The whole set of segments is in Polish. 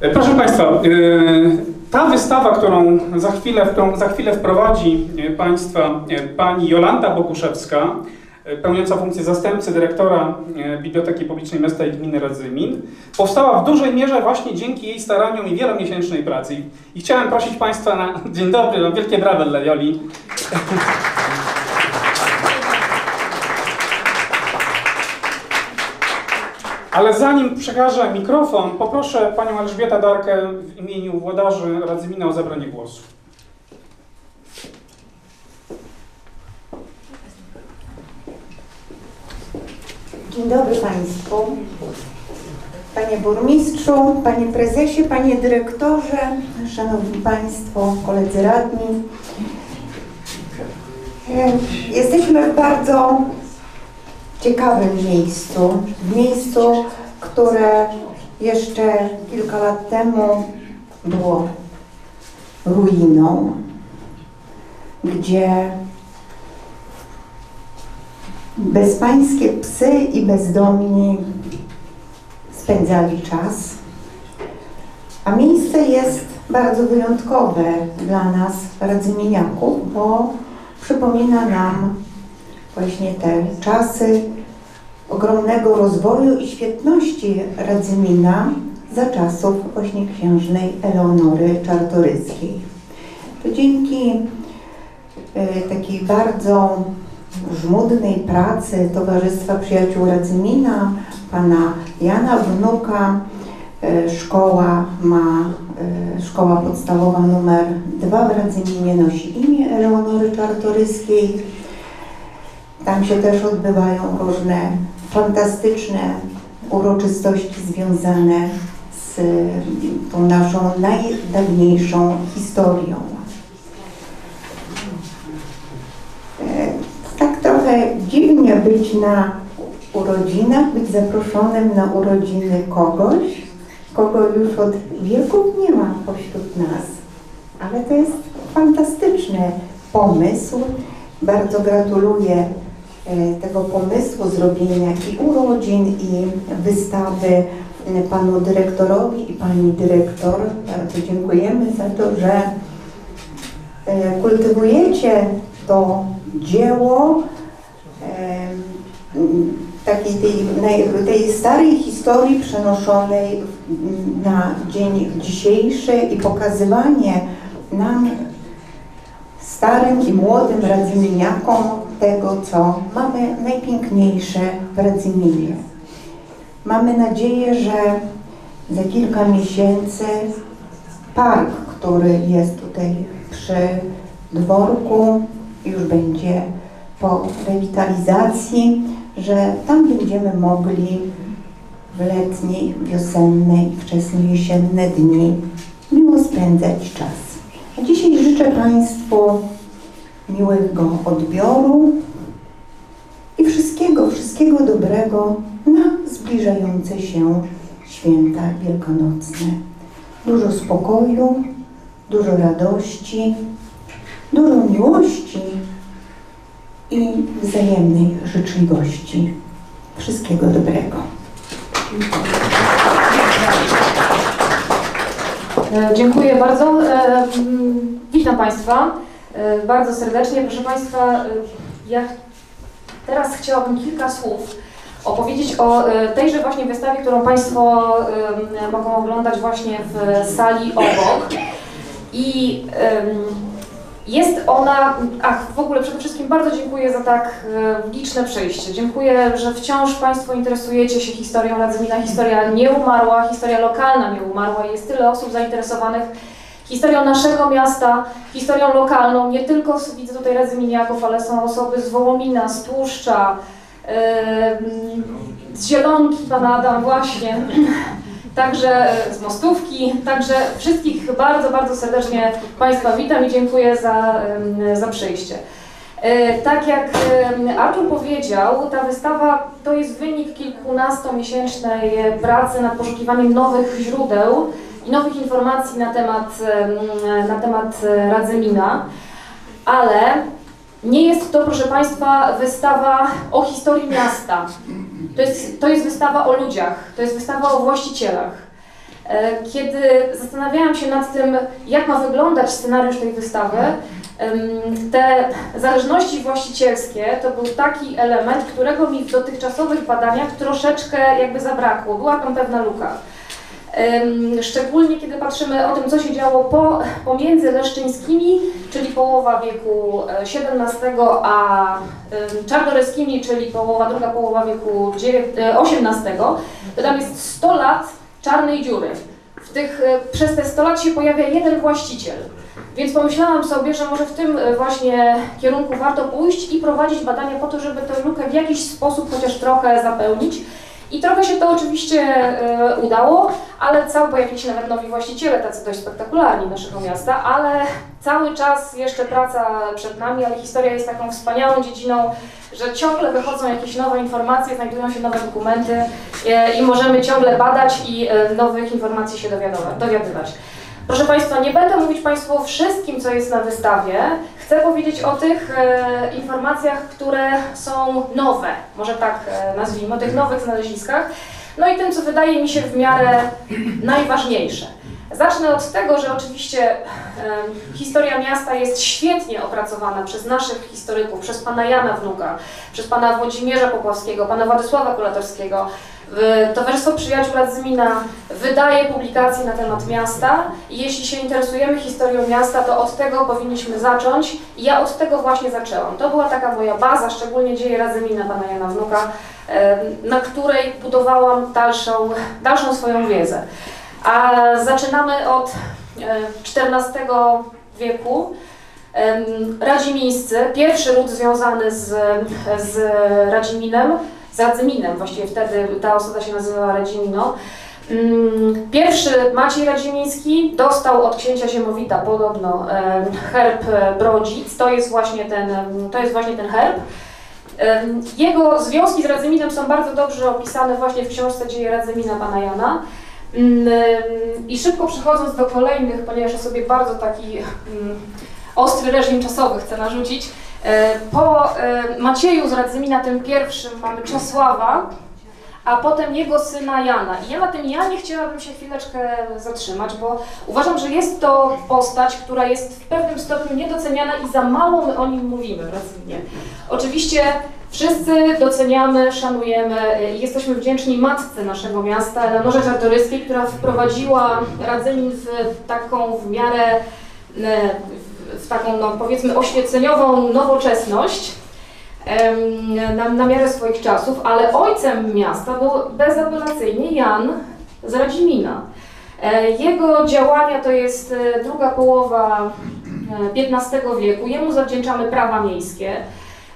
E, Proszę Państwa, e, ta wystawa, którą za chwilę, za chwilę wprowadzi e, Państwa pani Jolanta Bokuszewska, pełniąca funkcję zastępcy dyrektora Biblioteki Publicznej Miasta i Gminy Radzymin, powstała w dużej mierze właśnie dzięki jej staraniom i wielomiesięcznej pracy. I chciałem prosić Państwa na... Dzień dobry, no, wielkie brawa dla Joli. Ale zanim przekażę mikrofon, poproszę panią Elżbietę Darkę w imieniu włodarzy Radzymina o zabranie głosu. Dzień dobry Państwu. Panie Burmistrzu, Panie Prezesie, Panie Dyrektorze, Szanowni Państwo, koledzy radni. Jesteśmy w bardzo ciekawym miejscu, w miejscu, które jeszcze kilka lat temu było ruiną, gdzie bezpańskie psy i bezdomni spędzali czas. A miejsce jest bardzo wyjątkowe dla nas, radzymieniaków, bo przypomina nam właśnie te czasy ogromnego rozwoju i świetności Radzymina za czasów właśnie księżnej Eleonory Czartoryskiej. To dzięki y, takiej bardzo żmudnej pracy Towarzystwa Przyjaciół Radzymina, pana Jana Wnuka, e, szkoła ma, e, szkoła podstawowa numer 2 w Radzyminie nosi imię Eleonory Czartoryskiej. Tam się też odbywają różne fantastyczne uroczystości związane z tą naszą najdawniejszą historią. E, tak trochę dziwnie być na urodzinach, być zaproszonym na urodziny kogoś, kogo już od wieków nie ma pośród nas. Ale to jest fantastyczny pomysł. Bardzo gratuluję tego pomysłu zrobienia i urodzin, i wystawy e, panu dyrektorowi i pani dyrektor. Bardzo dziękujemy za to, że e, kultywujecie to dzieło takiej tej, tej starej historii przenoszonej na dzień dzisiejszy i pokazywanie nam, starym i młodym Radzymieniakom, tego, co mamy najpiękniejsze w Radzyminie. Mamy nadzieję, że za kilka miesięcy park, który jest tutaj przy dworku, już będzie po rewitalizacji, że tam będziemy mogli w letnie, wiosenne i wczesne jesienne dni miło spędzać czas. A dzisiaj życzę Państwu miłego odbioru i wszystkiego, wszystkiego dobrego na zbliżające się święta wielkanocne. Dużo spokoju, dużo radości, dużo miłości i wzajemnej życzliwości. Wszystkiego dobrego. Dziękuję bardzo. E, Witam Państwa bardzo serdecznie. Proszę Państwa, e, ja teraz chciałabym kilka słów opowiedzieć o e, tejże właśnie wystawie, którą Państwo e, mogą oglądać właśnie w sali obok. I jest ona, ach w ogóle przede wszystkim bardzo dziękuję za tak e, liczne przyjście. Dziękuję, że wciąż Państwo interesujecie się historią Radzymina. Historia nie umarła, historia lokalna nie umarła. Jest tyle osób zainteresowanych historią naszego miasta, historią lokalną. Nie tylko widzę tutaj Radzyminiaków, ale są osoby z Wołomina, z Tłuszcza, z Zielonki, Pana Adam właśnie. Także z Mostówki, także wszystkich bardzo, bardzo serdecznie Państwa witam i dziękuję za, za przyjście. E, Tak jak Artur powiedział, ta wystawa to jest wynik kilkunastomiesięcznej pracy nad poszukiwaniem nowych źródeł i nowych informacji na temat, em, na temat e, Radzymina, ale nie jest to, proszę Państwa, wystawa o historii miasta. To jest, to jest wystawa o ludziach, to jest wystawa o właścicielach. E, Kiedy zastanawiałam się nad tym, jak ma wyglądać scenariusz tej wystawy, te zależności właścicielskie to był taki element, którego mi w dotychczasowych badaniach troszeczkę jakby zabrakło. Była tam pewna luka. Szczególnie kiedy patrzymy o tym, co się działo po, pomiędzy Leszczyńskimi, czyli połowa wieku e, XVII, a em, Czartoryskimi, czyli połowa, druga połowa wieku dziewię- e, XVIII, to tam jest 100 lat czarnej dziury. W tych, e, przez te 100 lat się pojawia jeden właściciel. Więc pomyślałam sobie, że może w tym e, właśnie kierunku warto pójść i prowadzić badania po to, żeby tę lukę w jakiś sposób chociaż trochę zapełnić. I trochę się to oczywiście e, udało, ale cały pojawili się nawet nowi właściciele, tacy dość spektakularni naszego miasta, ale cały czas jeszcze praca przed nami, ale historia jest taką wspaniałą dziedziną, że ciągle wychodzą jakieś nowe informacje, znajdują się nowe dokumenty e, i możemy ciągle badać i e, nowych informacji się dowiadywać. Proszę Państwa, nie będę mówić Państwu o wszystkim, co jest na wystawie. Chcę powiedzieć o tych e, informacjach, które są nowe, może tak e, nazwijmy, o tych nowych znaleziskach. No i tym, co wydaje mi się w miarę najważniejsze. Zacznę od tego, że oczywiście e, historia miasta jest świetnie opracowana przez naszych historyków, przez pana Jana Wnuka, przez pana Włodzimierza Popławskiego, pana Władysława Kulatorskiego. Towarzystwo Przyjaciół Radzymina wydaje publikacje na temat miasta i jeśli się interesujemy historią miasta, to od tego powinniśmy zacząć i ja od tego właśnie zaczęłam. To była taka moja baza, szczególnie dzieje Radzymina pana Jana Wnuka, na której budowałam dalszą, dalszą swoją wiedzę. A zaczynamy od XIV wieku. Radzimińscy, pierwszy ród związany z, z Radziminem, z Radzyminem, właściwie wtedy ta osoba się nazywała Radzimino. Mm, Pierwszy Maciej Radzimiński dostał od księcia Ziemowita podobno herb e, Brodzic, to jest właśnie ten, to jest właśnie ten herb. Jego związki z Radzyminem są bardzo dobrze opisane właśnie w książce Dzieje Radzymina pana Jana. Mm, I szybko przechodząc do kolejnych, ponieważ ja sobie bardzo taki mm, ostry reżim czasowy chcę narzucić, po e, Macieju z Radzymina tym pierwszym mamy Czesława, a potem jego syna Jana. I ja na tym Janie chciałabym się chwileczkę zatrzymać, bo uważam, że jest to postać, która jest w pewnym stopniu niedoceniana i za mało my o nim mówimy w Radzyminie. Oczywiście wszyscy doceniamy, szanujemy i jesteśmy wdzięczni matce naszego miasta, Eleanorze Czartoryskiej, która wprowadziła Radzymin w taką w miarę, w taką no, powiedzmy oświeceniową nowoczesność na, na miarę swoich czasów, ale ojcem miasta był bezapelacyjnie Jan z Radzimina. E, Jego działania to jest e, druga połowa e, XV wieku. Jemu zawdzięczamy prawa miejskie.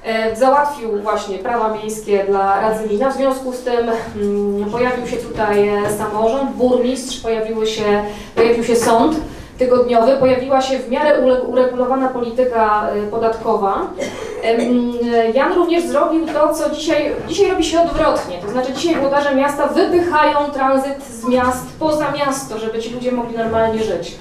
E, Załatwił właśnie prawa miejskie dla Radzymina. W związku z tym mm, pojawił się tutaj e, samorząd, burmistrz, pojawiły się, pojawił się sąd tygodniowy, pojawiła się w miarę uregulowana polityka e, podatkowa. Em, Jan również zrobił to, co dzisiaj, dzisiaj robi się odwrotnie. To znaczy dzisiaj włodarze miasta wypychają tranzyt z miast poza miasto, żeby ci ludzie mogli normalnie żyć.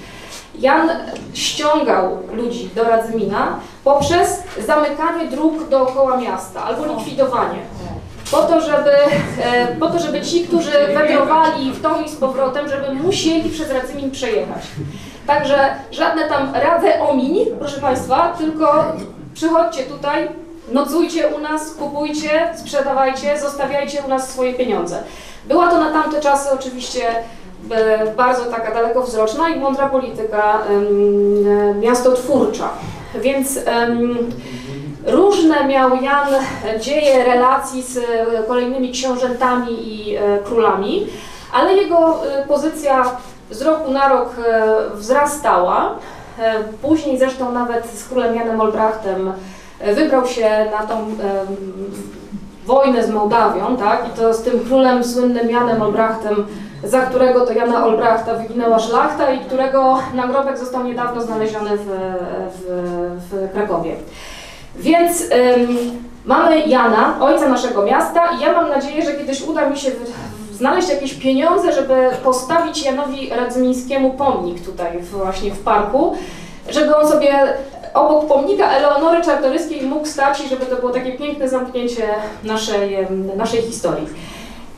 Jan ściągał ludzi do Radzymina poprzez zamykanie dróg dookoła miasta albo likwidowanie. Po to, żeby, e, po to, żeby ci, którzy wędrowali w tą i z powrotem, żeby musieli przez Radzymin przejechać. Także żadne tam radę omiń, proszę Państwa, tylko przychodźcie tutaj, nocujcie u nas, kupujcie, sprzedawajcie, zostawiajcie u nas swoje pieniądze. Była to na tamte czasy oczywiście e, bardzo taka dalekowzroczna i mądra polityka e, miastotwórcza. Więc różne miał Jan dzieje relacji z e, kolejnymi książętami i królami, ale jego pozycja z roku na rok e, wzrastała. E, Później zresztą nawet z królem Janem Olbrachtem e, wybrał się na tą wojnę z Mołdawią, tak? I to z tym królem słynnym Janem Olbrachtem, za którego to Jana Olbrachta wyginęła szlachta i którego nagrobek został niedawno znaleziony w, w, w Krakowie. Więc ym, mamy Jana, ojca naszego miasta i ja mam nadzieję, że kiedyś uda mi się znaleźć jakieś pieniądze, żeby postawić Janowi Radzymińskiemu pomnik tutaj właśnie w parku, żeby on sobie obok pomnika Eleonory Czartoryskiej mógł stać i żeby to było takie piękne zamknięcie naszej, naszej historii.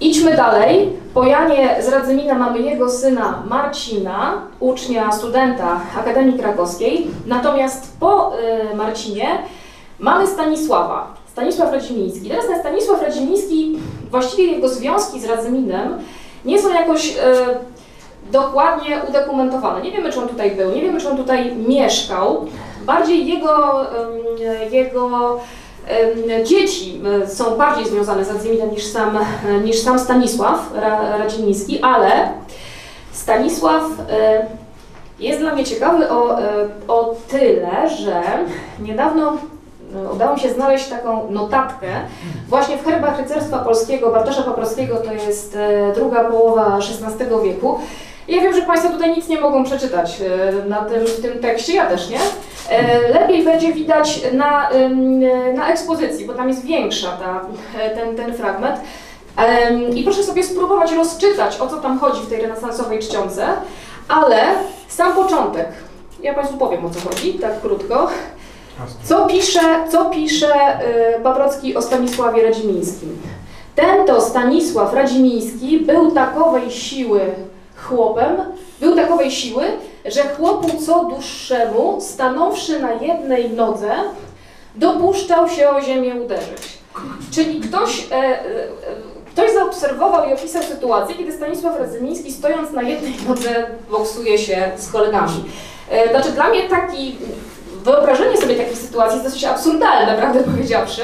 Idźmy dalej. Po Janie z Radzymina mamy jego syna Marcina, ucznia, studenta Akademii Krakowskiej. Natomiast po y, Marcinie mamy Stanisława. Stanisław Radzimiński. Teraz ten Stanisław Radzimiński, właściwie jego związki z Radzyminem nie są jakoś y, dokładnie udokumentowane. Nie wiemy, czy on tutaj był, nie wiemy, czy on tutaj mieszkał. Bardziej jego, jego dzieci y, są bardziej związane z Radzyminem niż sam, y, niż sam Stanisław Ra, Radziemiński, ale Stanisław jest dla mnie ciekawy o, o tyle, że niedawno udało mi się znaleźć taką notatkę właśnie w herbach rycerstwa polskiego Bartosza Paprockiego, to jest y, druga połowa XVI wieku. Ja wiem, że Państwo tutaj nic nie mogą przeczytać y, na tym, w tym tekście, ja też nie. E, Lepiej będzie widać na, na ekspozycji, bo tam jest większa ta, e, ten, ten fragment. I proszę sobie spróbować rozczytać, o co tam chodzi w tej renesansowej czcionce, ale sam początek. Ja Państwu powiem, o co chodzi, tak krótko. Co pisze, co pisze y, Paprocki o Stanisławie Radzimińskim? Ten to Stanisław Radzimiński był takowej siły chłopem, był takowej siły, że chłopu co dłuższemu, stanąwszy na jednej nodze, dopuszczał się o ziemię uderzyć. Czyli ktoś, e, e, ktoś zaobserwował i opisał sytuację, kiedy Stanisław Radzymiński stojąc na jednej nodze boksuje się z kolegami. E, Znaczy dla mnie taki, wyobrażenie sobie takiej sytuacji jest dosyć absurdalne, prawdę powiedziawszy,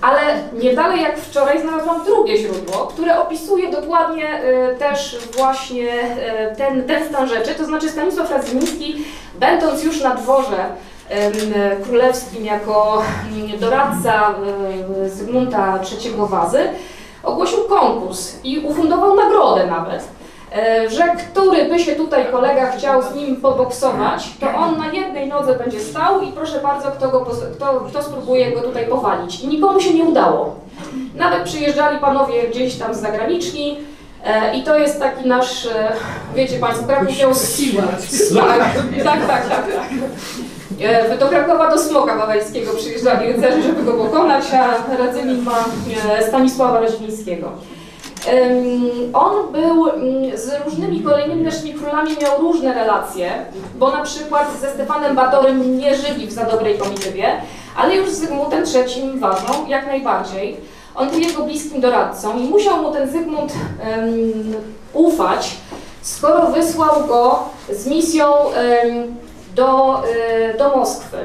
ale nie dalej jak wczoraj znalazłam drugie źródło, które opisuje dokładnie e, też właśnie e, ten, ten stan rzeczy, to znaczy Stanisław Radzymiński, będąc już na dworze em, królewskim jako mm, doradca e, Zygmunta III Wazy, ogłosił konkurs i ufundował nagrodę nawet, że który by się tutaj kolega chciał z nim poboksować, to on na jednej nodze będzie stał i proszę bardzo, kto, go, kto, kto spróbuje go tutaj powalić. I nikomu się nie udało. Nawet przyjeżdżali panowie gdzieś tam z zagraniczni e, i to jest taki nasz, e, wiecie Państwo, Kraków miał. Tak, tak, tak, tak. tak. E, Do Krakowa do Smoka Wawelskiego przyjeżdżali rycerze, żeby go pokonać, a Radzymin ma e, Stanisława Raźwińskiego. On był mm, z różnymi kolejnymi naszymi królami, miał różne relacje, bo na przykład ze Stefanem Batorym nie żyli w za dobrej komitywie, ale już z Zygmuntem III ważną, jak najbardziej. On był jego bliskim doradcą i musiał mu ten Zygmunt ym, ufać, skoro wysłał go z misją ym, do, y, do Moskwy.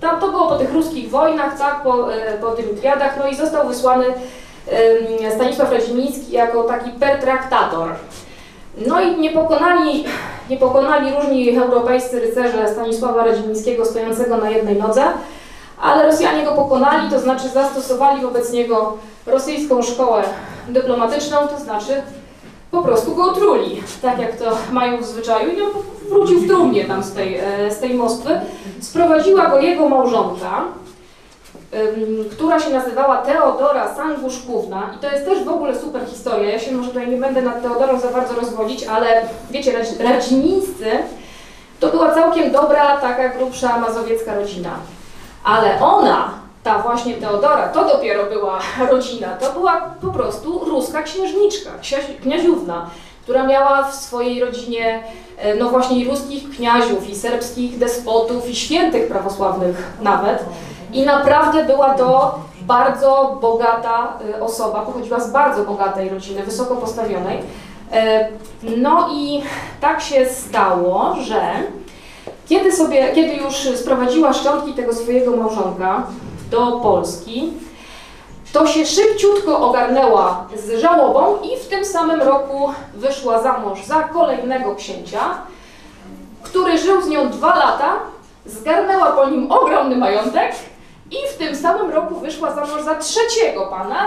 Tam to było po tych ruskich wojnach, tak, po, y, po Dymitriadach, no i został wysłany Stanisław Radzimiński jako taki pertraktator. No i nie pokonali, nie pokonali różni europejscy rycerze Stanisława Radzimińskiego stojącego na jednej nodze, ale Rosjanie go pokonali, to znaczy zastosowali wobec niego rosyjską szkołę dyplomatyczną, to znaczy po prostu go otruli, tak jak to mają w zwyczaju i on wrócił w trumnie tam z tej, e, z tej Moskwy. Sprowadziła go jego małżonka, która się nazywała Teodora Sanguszkówna i to jest też w ogóle super historia. Ja się może tutaj nie będę nad Teodorą za bardzo rozwodzić, ale wiecie, Radzi- Radzimińscy to była całkiem dobra, taka grubsza mazowiecka rodzina. Ale ona, ta właśnie Teodora, to dopiero była rodzina, to była po prostu ruska księżniczka, kniaziówna, która miała w swojej rodzinie e, no właśnie i ruskich kniaziów, i serbskich despotów, i świętych prawosławnych nawet. I naprawdę była to bardzo bogata y, osoba, pochodziła z bardzo bogatej rodziny, wysoko postawionej. E, No i tak się stało, że kiedy, sobie, kiedy już sprowadziła szczątki tego swojego małżonka do Polski, to się szybciutko ogarnęła z żałobą i w tym samym roku wyszła za mąż za kolejnego księcia, który żył z nią dwa lata, zgarnęła po nim ogromny majątek i w tym samym roku wyszła za mąż za trzeciego pana,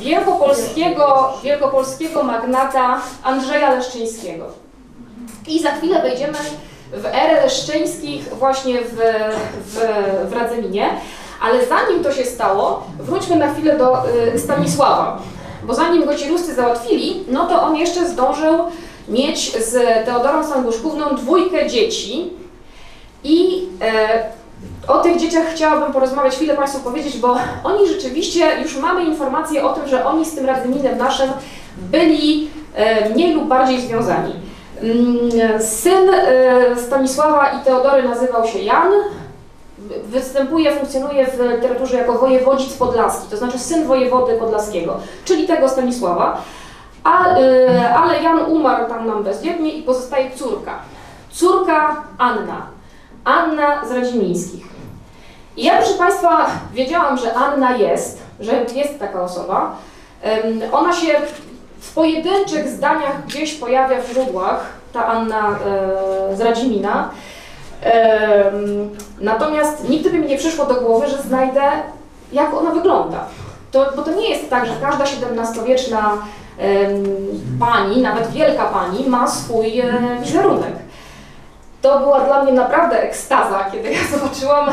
wielkopolskiego, wielkopolskiego magnata Andrzeja Leszczyńskiego. I za chwilę wejdziemy w erę Leszczyńskich właśnie w, w, w Radzyminie, ale zanim to się stało, wróćmy na chwilę do y, Stanisława, bo zanim go ci Ruscy załatwili, no to on jeszcze zdążył mieć z Teodorą Sanguszkówną dwójkę dzieci i e, O tych dzieciach chciałabym porozmawiać, chwilę Państwu powiedzieć, bo oni rzeczywiście, już mamy informacje o tym, że oni z tym Radzyminem naszym byli e, mniej lub bardziej związani. Mm, Syn e, Stanisława i Teodory nazywał się Jan, występuje, funkcjonuje w literaturze jako wojewodzic podlaski, to znaczy syn wojewody podlaskiego, czyli tego Stanisława, a, y, ale Jan umarł tam nam bezdzietnie i pozostaje córka. Córka Anna, Anna z Radzimińskich. I ja, proszę Państwa, wiedziałam, że Anna jest, że jest taka osoba. Ona się w pojedynczych zdaniach gdzieś pojawia w źródłach, ta Anna e, z Radzimina. Natomiast nigdy by mi nie przyszło do głowy, że znajdę, jak ona wygląda. To, bo to nie jest tak, że każda XVII-wieczna pani, nawet wielka pani, ma swój e, wizerunek. To była dla mnie naprawdę ekstaza, kiedy ja zobaczyłam,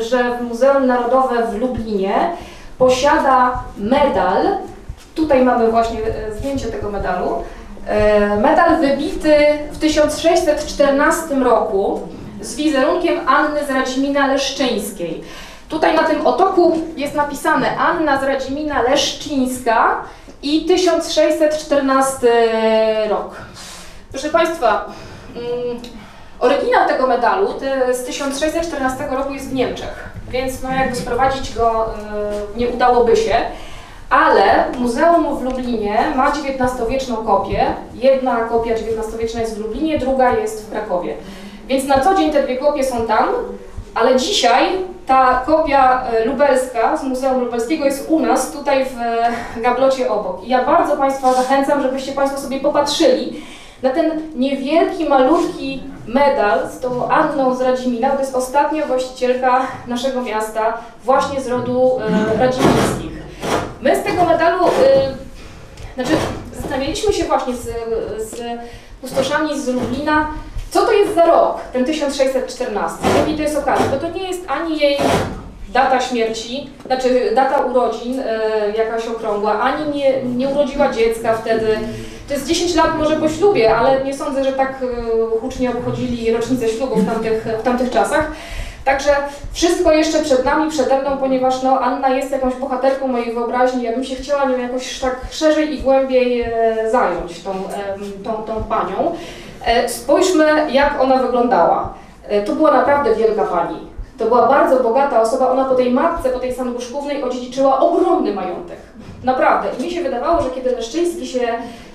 że Muzeum Narodowe w Lublinie posiada medal. Tutaj mamy właśnie e, zdjęcie tego medalu. E, Medal wybity w 1614 roku z wizerunkiem Anny z Radzimina Leszczyńskiej. Tutaj na tym otoku jest napisane Anna z Radzimina Leszczyńska i 1614 rok. Proszę Państwa, mm, oryginał tego medalu z 1614 roku jest w Niemczech, więc no jakby sprowadzić go y, nie udałoby się. Ale Muzeum w Lublinie ma XIX-wieczną kopię. Jedna kopia XIX-wieczna jest w Lublinie, druga jest w Krakowie. Więc na co dzień te dwie kopie są tam, ale dzisiaj ta kopia e, lubelska z Muzeum Lubelskiego jest u nas, tutaj w e, gablocie obok. I ja bardzo Państwa zachęcam, żebyście Państwo sobie popatrzyli na ten niewielki, malutki medal z tą Anną z Radzimina. To jest ostatnia właścicielka naszego miasta, właśnie z rodu e. My z tego medalu, y, znaczy zastanawialiśmy się właśnie z, z pustoszami z Lublina, co to jest za rok, ten 1614, jaki to jest okazja, bo to nie jest ani jej data śmierci, znaczy data urodzin e, jakaś okrągła, ani nie, nie urodziła dziecka wtedy. To jest 10 lat może po ślubie, ale nie sądzę, że tak e, hucznie obchodzili rocznicę ślubu w tamtych, w tamtych czasach. Także wszystko jeszcze przed nami, przede mną, ponieważ no, Anna jest jakąś bohaterką mojej wyobraźni. Ja bym się chciała nią jakoś tak szerzej i głębiej e, zająć, tą, tą, tą panią. Spójrzmy, jak ona wyglądała. To była naprawdę wielka pani. To była bardzo bogata osoba. Ona po tej matce, po tej Sanguszkównej odziedziczyła ogromny majątek. Naprawdę. I mi się wydawało, że kiedy Leszczyński się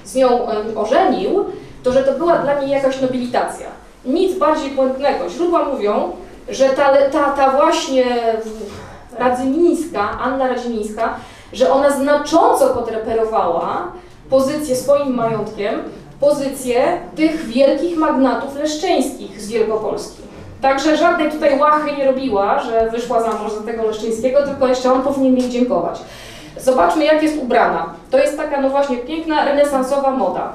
z nią ożenił, to że to była dla niej jakaś nobilitacja. Nic bardziej błędnego. Źródła mówią, że ta, ta, ta właśnie Radzymińska, Anna Radzymińska, że ona znacząco podreperowała pozycję swoim majątkiem, pozycję tych wielkich magnatów leszczyńskich z Wielkopolski. Także żadnej tutaj łachy nie robiła, że wyszła za mąż za tego Leszczyńskiego, tylko jeszcze on powinien jej dziękować. Zobaczmy, jak jest ubrana. To jest taka, no właśnie, piękna, renesansowa moda.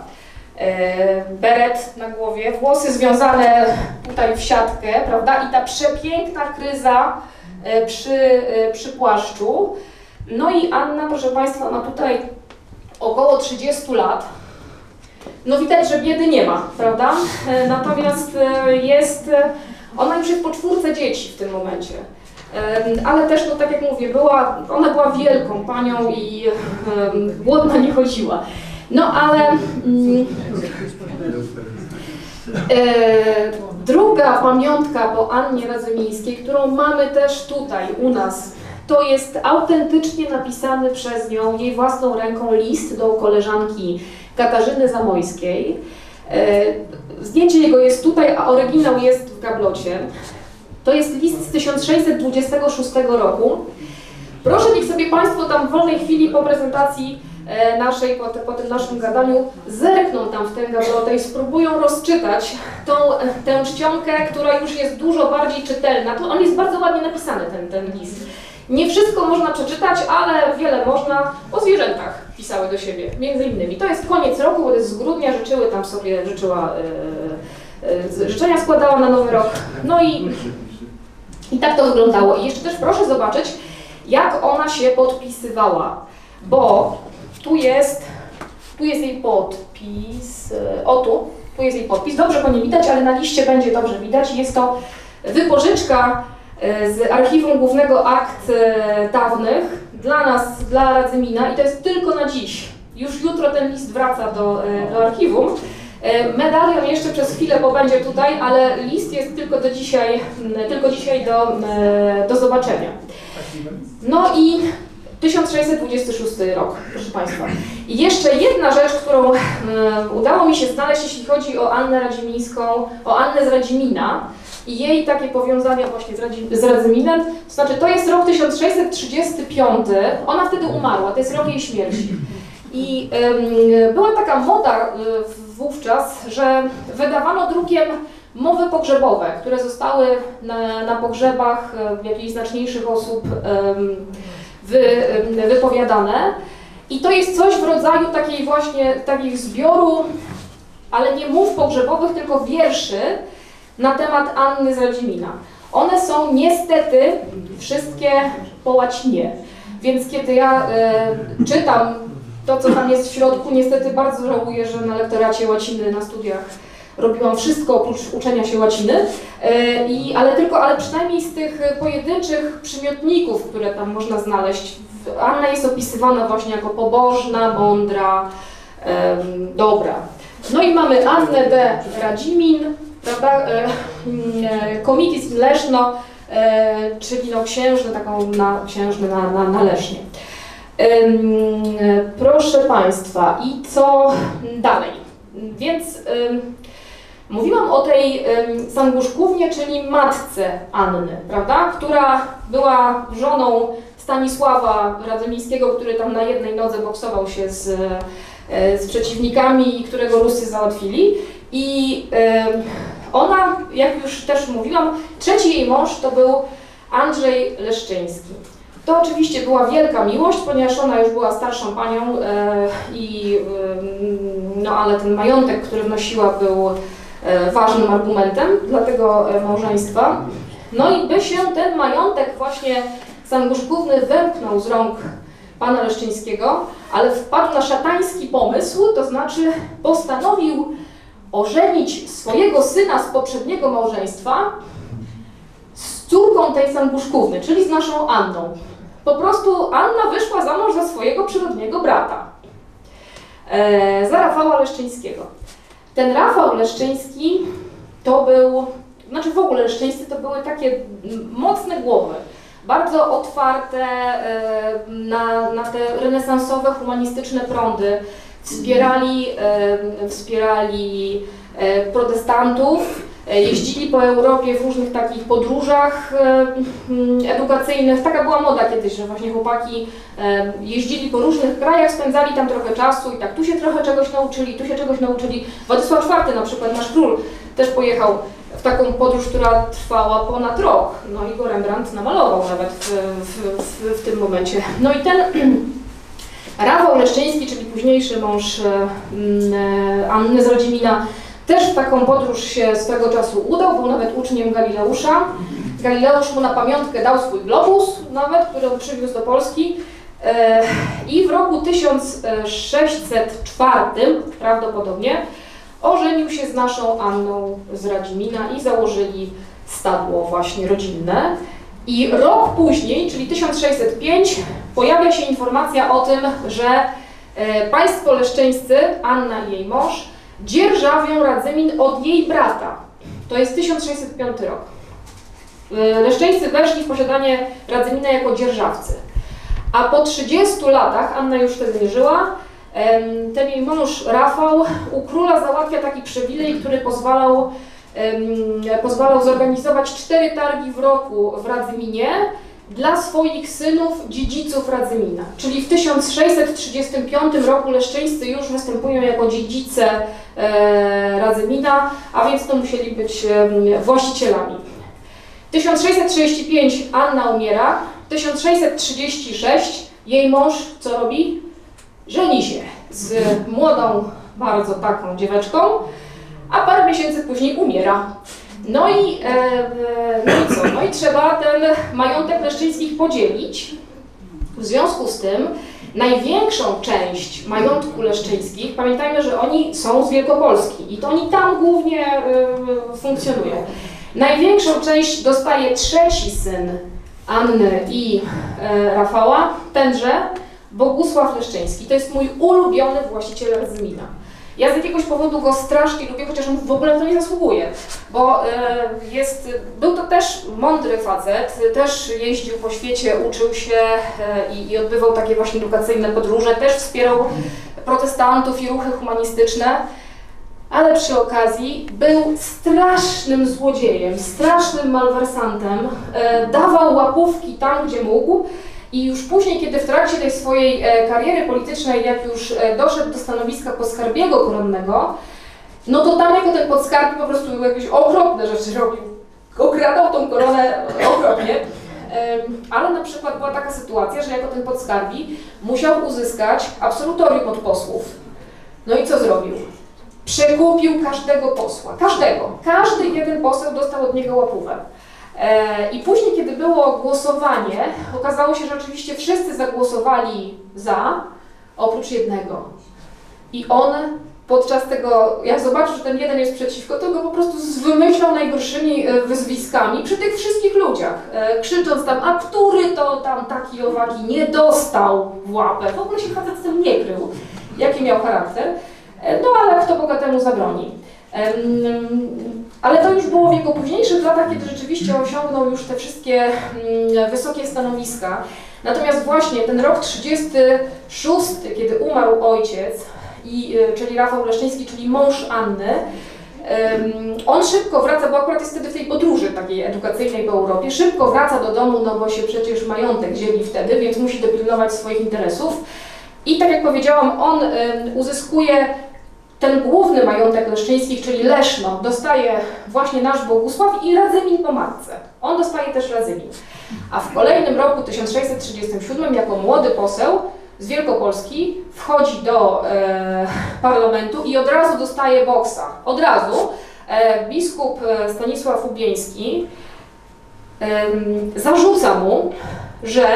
E, Beret na głowie, włosy związane tutaj w siatkę, prawda? I ta przepiękna kryza e, przy, e, przy płaszczu. No i Anna, proszę Państwa, ma tutaj około 30 lat. No widać, że biedy nie ma, prawda? Natomiast jest, ona już jest po czwórce dzieci w tym momencie. Ale też, no tak jak mówię, była, ona była wielką panią i em, głodna nie chodziła. No ale mm, e, druga pamiątka po Annie Radzymińskiej, którą mamy też tutaj u nas, to jest autentycznie napisany przez nią jej własną ręką list do koleżanki Katarzyny Zamojskiej. E, Zdjęcie jego jest tutaj, a oryginał jest w gablocie. To jest list z 1626 roku. Proszę niech sobie Państwo tam w wolnej chwili po prezentacji e, naszej, po, po tym naszym gadaniu, zerkną tam w tę gablotę i spróbują rozczytać tą, tę czcionkę, która już jest dużo bardziej czytelna. To on jest bardzo ładnie napisany, ten, ten list. Nie wszystko można przeczytać, ale wiele można. O zwierzętach pisały do siebie, między innymi. To jest koniec roku, bo to jest z grudnia, życzyły tam sobie, życzyła, e, e, życzenia składała na nowy rok. No i, i tak to wyglądało. I jeszcze też proszę zobaczyć, jak ona się podpisywała, bo tu jest, tu jest jej podpis, e, o tu, tu jest jej podpis, dobrze go nie widać, ale na liście będzie dobrze widać. Jest to wypożyczka z Archiwum Głównego Akt e, Dawnych dla nas, dla Radzymina i to jest tylko na dziś. Już jutro ten list wraca do, e, do archiwum. E, Medalion jeszcze przez chwilę pobędzie tutaj, ale list jest tylko do dzisiaj, tylko dzisiaj do, e, do zobaczenia. No i 1626 rok, proszę Państwa. I jeszcze jedna rzecz, którą e, udało mi się znaleźć, jeśli chodzi o Annę Radzimińską, o Annę z Radzimina i jej takie powiązania właśnie z, Radzi, to znaczy to jest rok 1635, ona wtedy umarła, to jest rok jej śmierci. I była taka moda e, wówczas, że wydawano drukiem mowy pogrzebowe, które zostały na, na pogrzebach e, jakichś znaczniejszych osób wy, wypowiadane. I to jest coś w rodzaju takiej właśnie, takich zbioru, ale nie mów pogrzebowych, tylko wierszy na temat Anny z Radzimina. One są niestety wszystkie po łacinie. Więc kiedy ja e, czytam to, co tam jest w środku, niestety bardzo żałuję, że na lektoracie łaciny na studiach robiłam wszystko oprócz uczenia się łaciny, e, i, ale tylko, ale przynajmniej z tych pojedynczych przymiotników, które tam można znaleźć, Anna jest opisywana właśnie jako pobożna, mądra, em, dobra. No i mamy Annę de Radzimin, prawda, e, e, Komitis in Leszno, e, czyli no księżny, taką na, księżny na, na, na Lesznie. Em, Proszę Państwa, i co dalej? Więc mówiłam o tej Sanguszkównie, czyli matce Anny, prawda? Która była żoną Stanisława Radzymińskiego, który tam na jednej nodze boksował się z, z przeciwnikami którego Rusy załatwili. I ona, jak już też mówiłam, trzeci jej mąż to był Andrzej Leszczyński. To oczywiście była wielka miłość, ponieważ ona już była starszą panią e, i e, no ale ten majątek, który wnosiła był e, ważnym argumentem dla tego małżeństwa. No i by się ten majątek właśnie Sanguszkówny wymknął z rąk pana Leszczyńskiego, ale wpadł na szatański pomysł, to znaczy postanowił ożenić swojego syna z poprzedniego małżeństwa z córką tej Sanguszkówny, czyli z naszą Anną. Po prostu Anna wyszła za mąż za swojego przyrodniego brata, e, za Rafała Leszczyńskiego. Ten Rafał Leszczyński to był, znaczy w ogóle Leszczyńscy to były takie mocne głowy, bardzo otwarte e, na, na te renesansowe, humanistyczne prądy. Wspierali, wspierali e, protestantów, E, Jeździli po Europie w różnych takich podróżach e, mm, edukacyjnych. Taka była moda kiedyś, że właśnie chłopaki jeździli po różnych krajach, spędzali tam trochę czasu i tak tu się trochę czegoś nauczyli, tu się czegoś nauczyli. Władysław IV na przykład, nasz król, też pojechał w taką podróż, która trwała ponad rok. No i go Rembrandt namalował nawet w, w, w, w tym momencie. No i ten Rafał Leszczyński, czyli późniejszy mąż e, e, Anny z Rodzimina, też w taką podróż się swego czasu udał, był nawet uczniem Galileusza. Galileusz mu na pamiątkę dał swój globus nawet, który on przywiózł do Polski. E, I w roku 1604 prawdopodobnie ożenił się z naszą Anną z Radzimina i założyli stadło właśnie rodzinne. I rok później, czyli 1605, pojawia się informacja o tym, że e, państwo leszczyńscy, Anna i jej mąż, dzierżawią Radzymin od jej brata. To jest 1605 rok. E, Leszczyńscy weszli w posiadanie Radzymina jako dzierżawcy. A po 30 latach, Anna już wtedy nie żyła, ten jej mąż Rafał u króla załatwia taki przywilej, który pozwalał, pozwalał zorganizować cztery targi w roku w Radzyminie dla swoich synów, dziedziców Radzymina. Czyli w 1635 roku Leszczyńscy już występują jako dziedzice e, Radzymina, a więc to musieli być właścicielami. 1635 Anna umiera, 1636 jej mąż co robi? Żeni się z młodą, bardzo taką dzieweczką, a parę miesięcy później umiera. No i, e, no i co? No i trzeba ten majątek leszczyńskich podzielić. W związku z tym największą część majątku leszczyńskich, pamiętajmy, że oni są z Wielkopolski i to oni tam głównie e, funkcjonują. Największą część dostaje trzeci syn Anny i e, Rafała, tenże Bogusław Leszczyński. To jest mój ulubiony właściciel Radzymina. Ja z jakiegoś powodu go strasznie lubię, chociaż on w ogóle na to nie zasługuje, bo e, jest, był to też mądry facet, też jeździł po świecie, uczył się e, i, i odbywał takie właśnie edukacyjne podróże, też wspierał protestantów i ruchy humanistyczne, ale przy okazji był strasznym złodziejem, strasznym malwersantem, e, dawał łapówki tam, gdzie mógł, i już później, kiedy w trakcie tej swojej e, kariery politycznej, jak już e, doszedł do stanowiska podskarbiego koronnego, no to tam jako ten podskarbi po prostu jakieś okropne rzeczy robił. Okradał tą koronę okropnie. Ale na przykład była taka sytuacja, że jako ten podskarbi musiał uzyskać absolutorium od posłów. No i co zrobił? Przekupił każdego posła. Każdego. Każdy jeden poseł dostał od niego łapówę. E, I później, kiedy było głosowanie, okazało się, że oczywiście wszyscy zagłosowali za, oprócz jednego. I on podczas tego, jak zobaczył, że ten jeden jest przeciwko, to go po prostu wymyślał najgorszymi e, wyzwiskami przy tych wszystkich ludziach, e, krzycząc tam, a który to tam taki owaki nie dostał w łapę. W ogóle się facet z tym nie krył, jaki miał charakter. No ale kto bogatemu zabroni. Ale to już było w jego późniejszych latach, kiedy rzeczywiście osiągnął już te wszystkie mm, wysokie stanowiska. Natomiast właśnie ten rok 36, kiedy umarł ojciec, i, y, czyli Rafał Leszczyński, czyli mąż Anny, on szybko wraca, bo akurat jest wtedy w tej podróży takiej edukacyjnej po Europie, szybko wraca do domu, no bo się przecież majątek dzieli wtedy, więc musi dopilnować swoich interesów. I tak jak powiedziałam, on uzyskuje ten główny majątek Leszczyńskich, czyli Leszno, dostaje właśnie nasz Bogusław i Radzymin po matce. On dostaje też Radzymin. A w kolejnym roku, 1637, jako młody poseł z Wielkopolski wchodzi do e, parlamentu i od razu dostaje boksa. Od razu. E, biskup e, Stanisław Ubieński em, zarzuca mu, że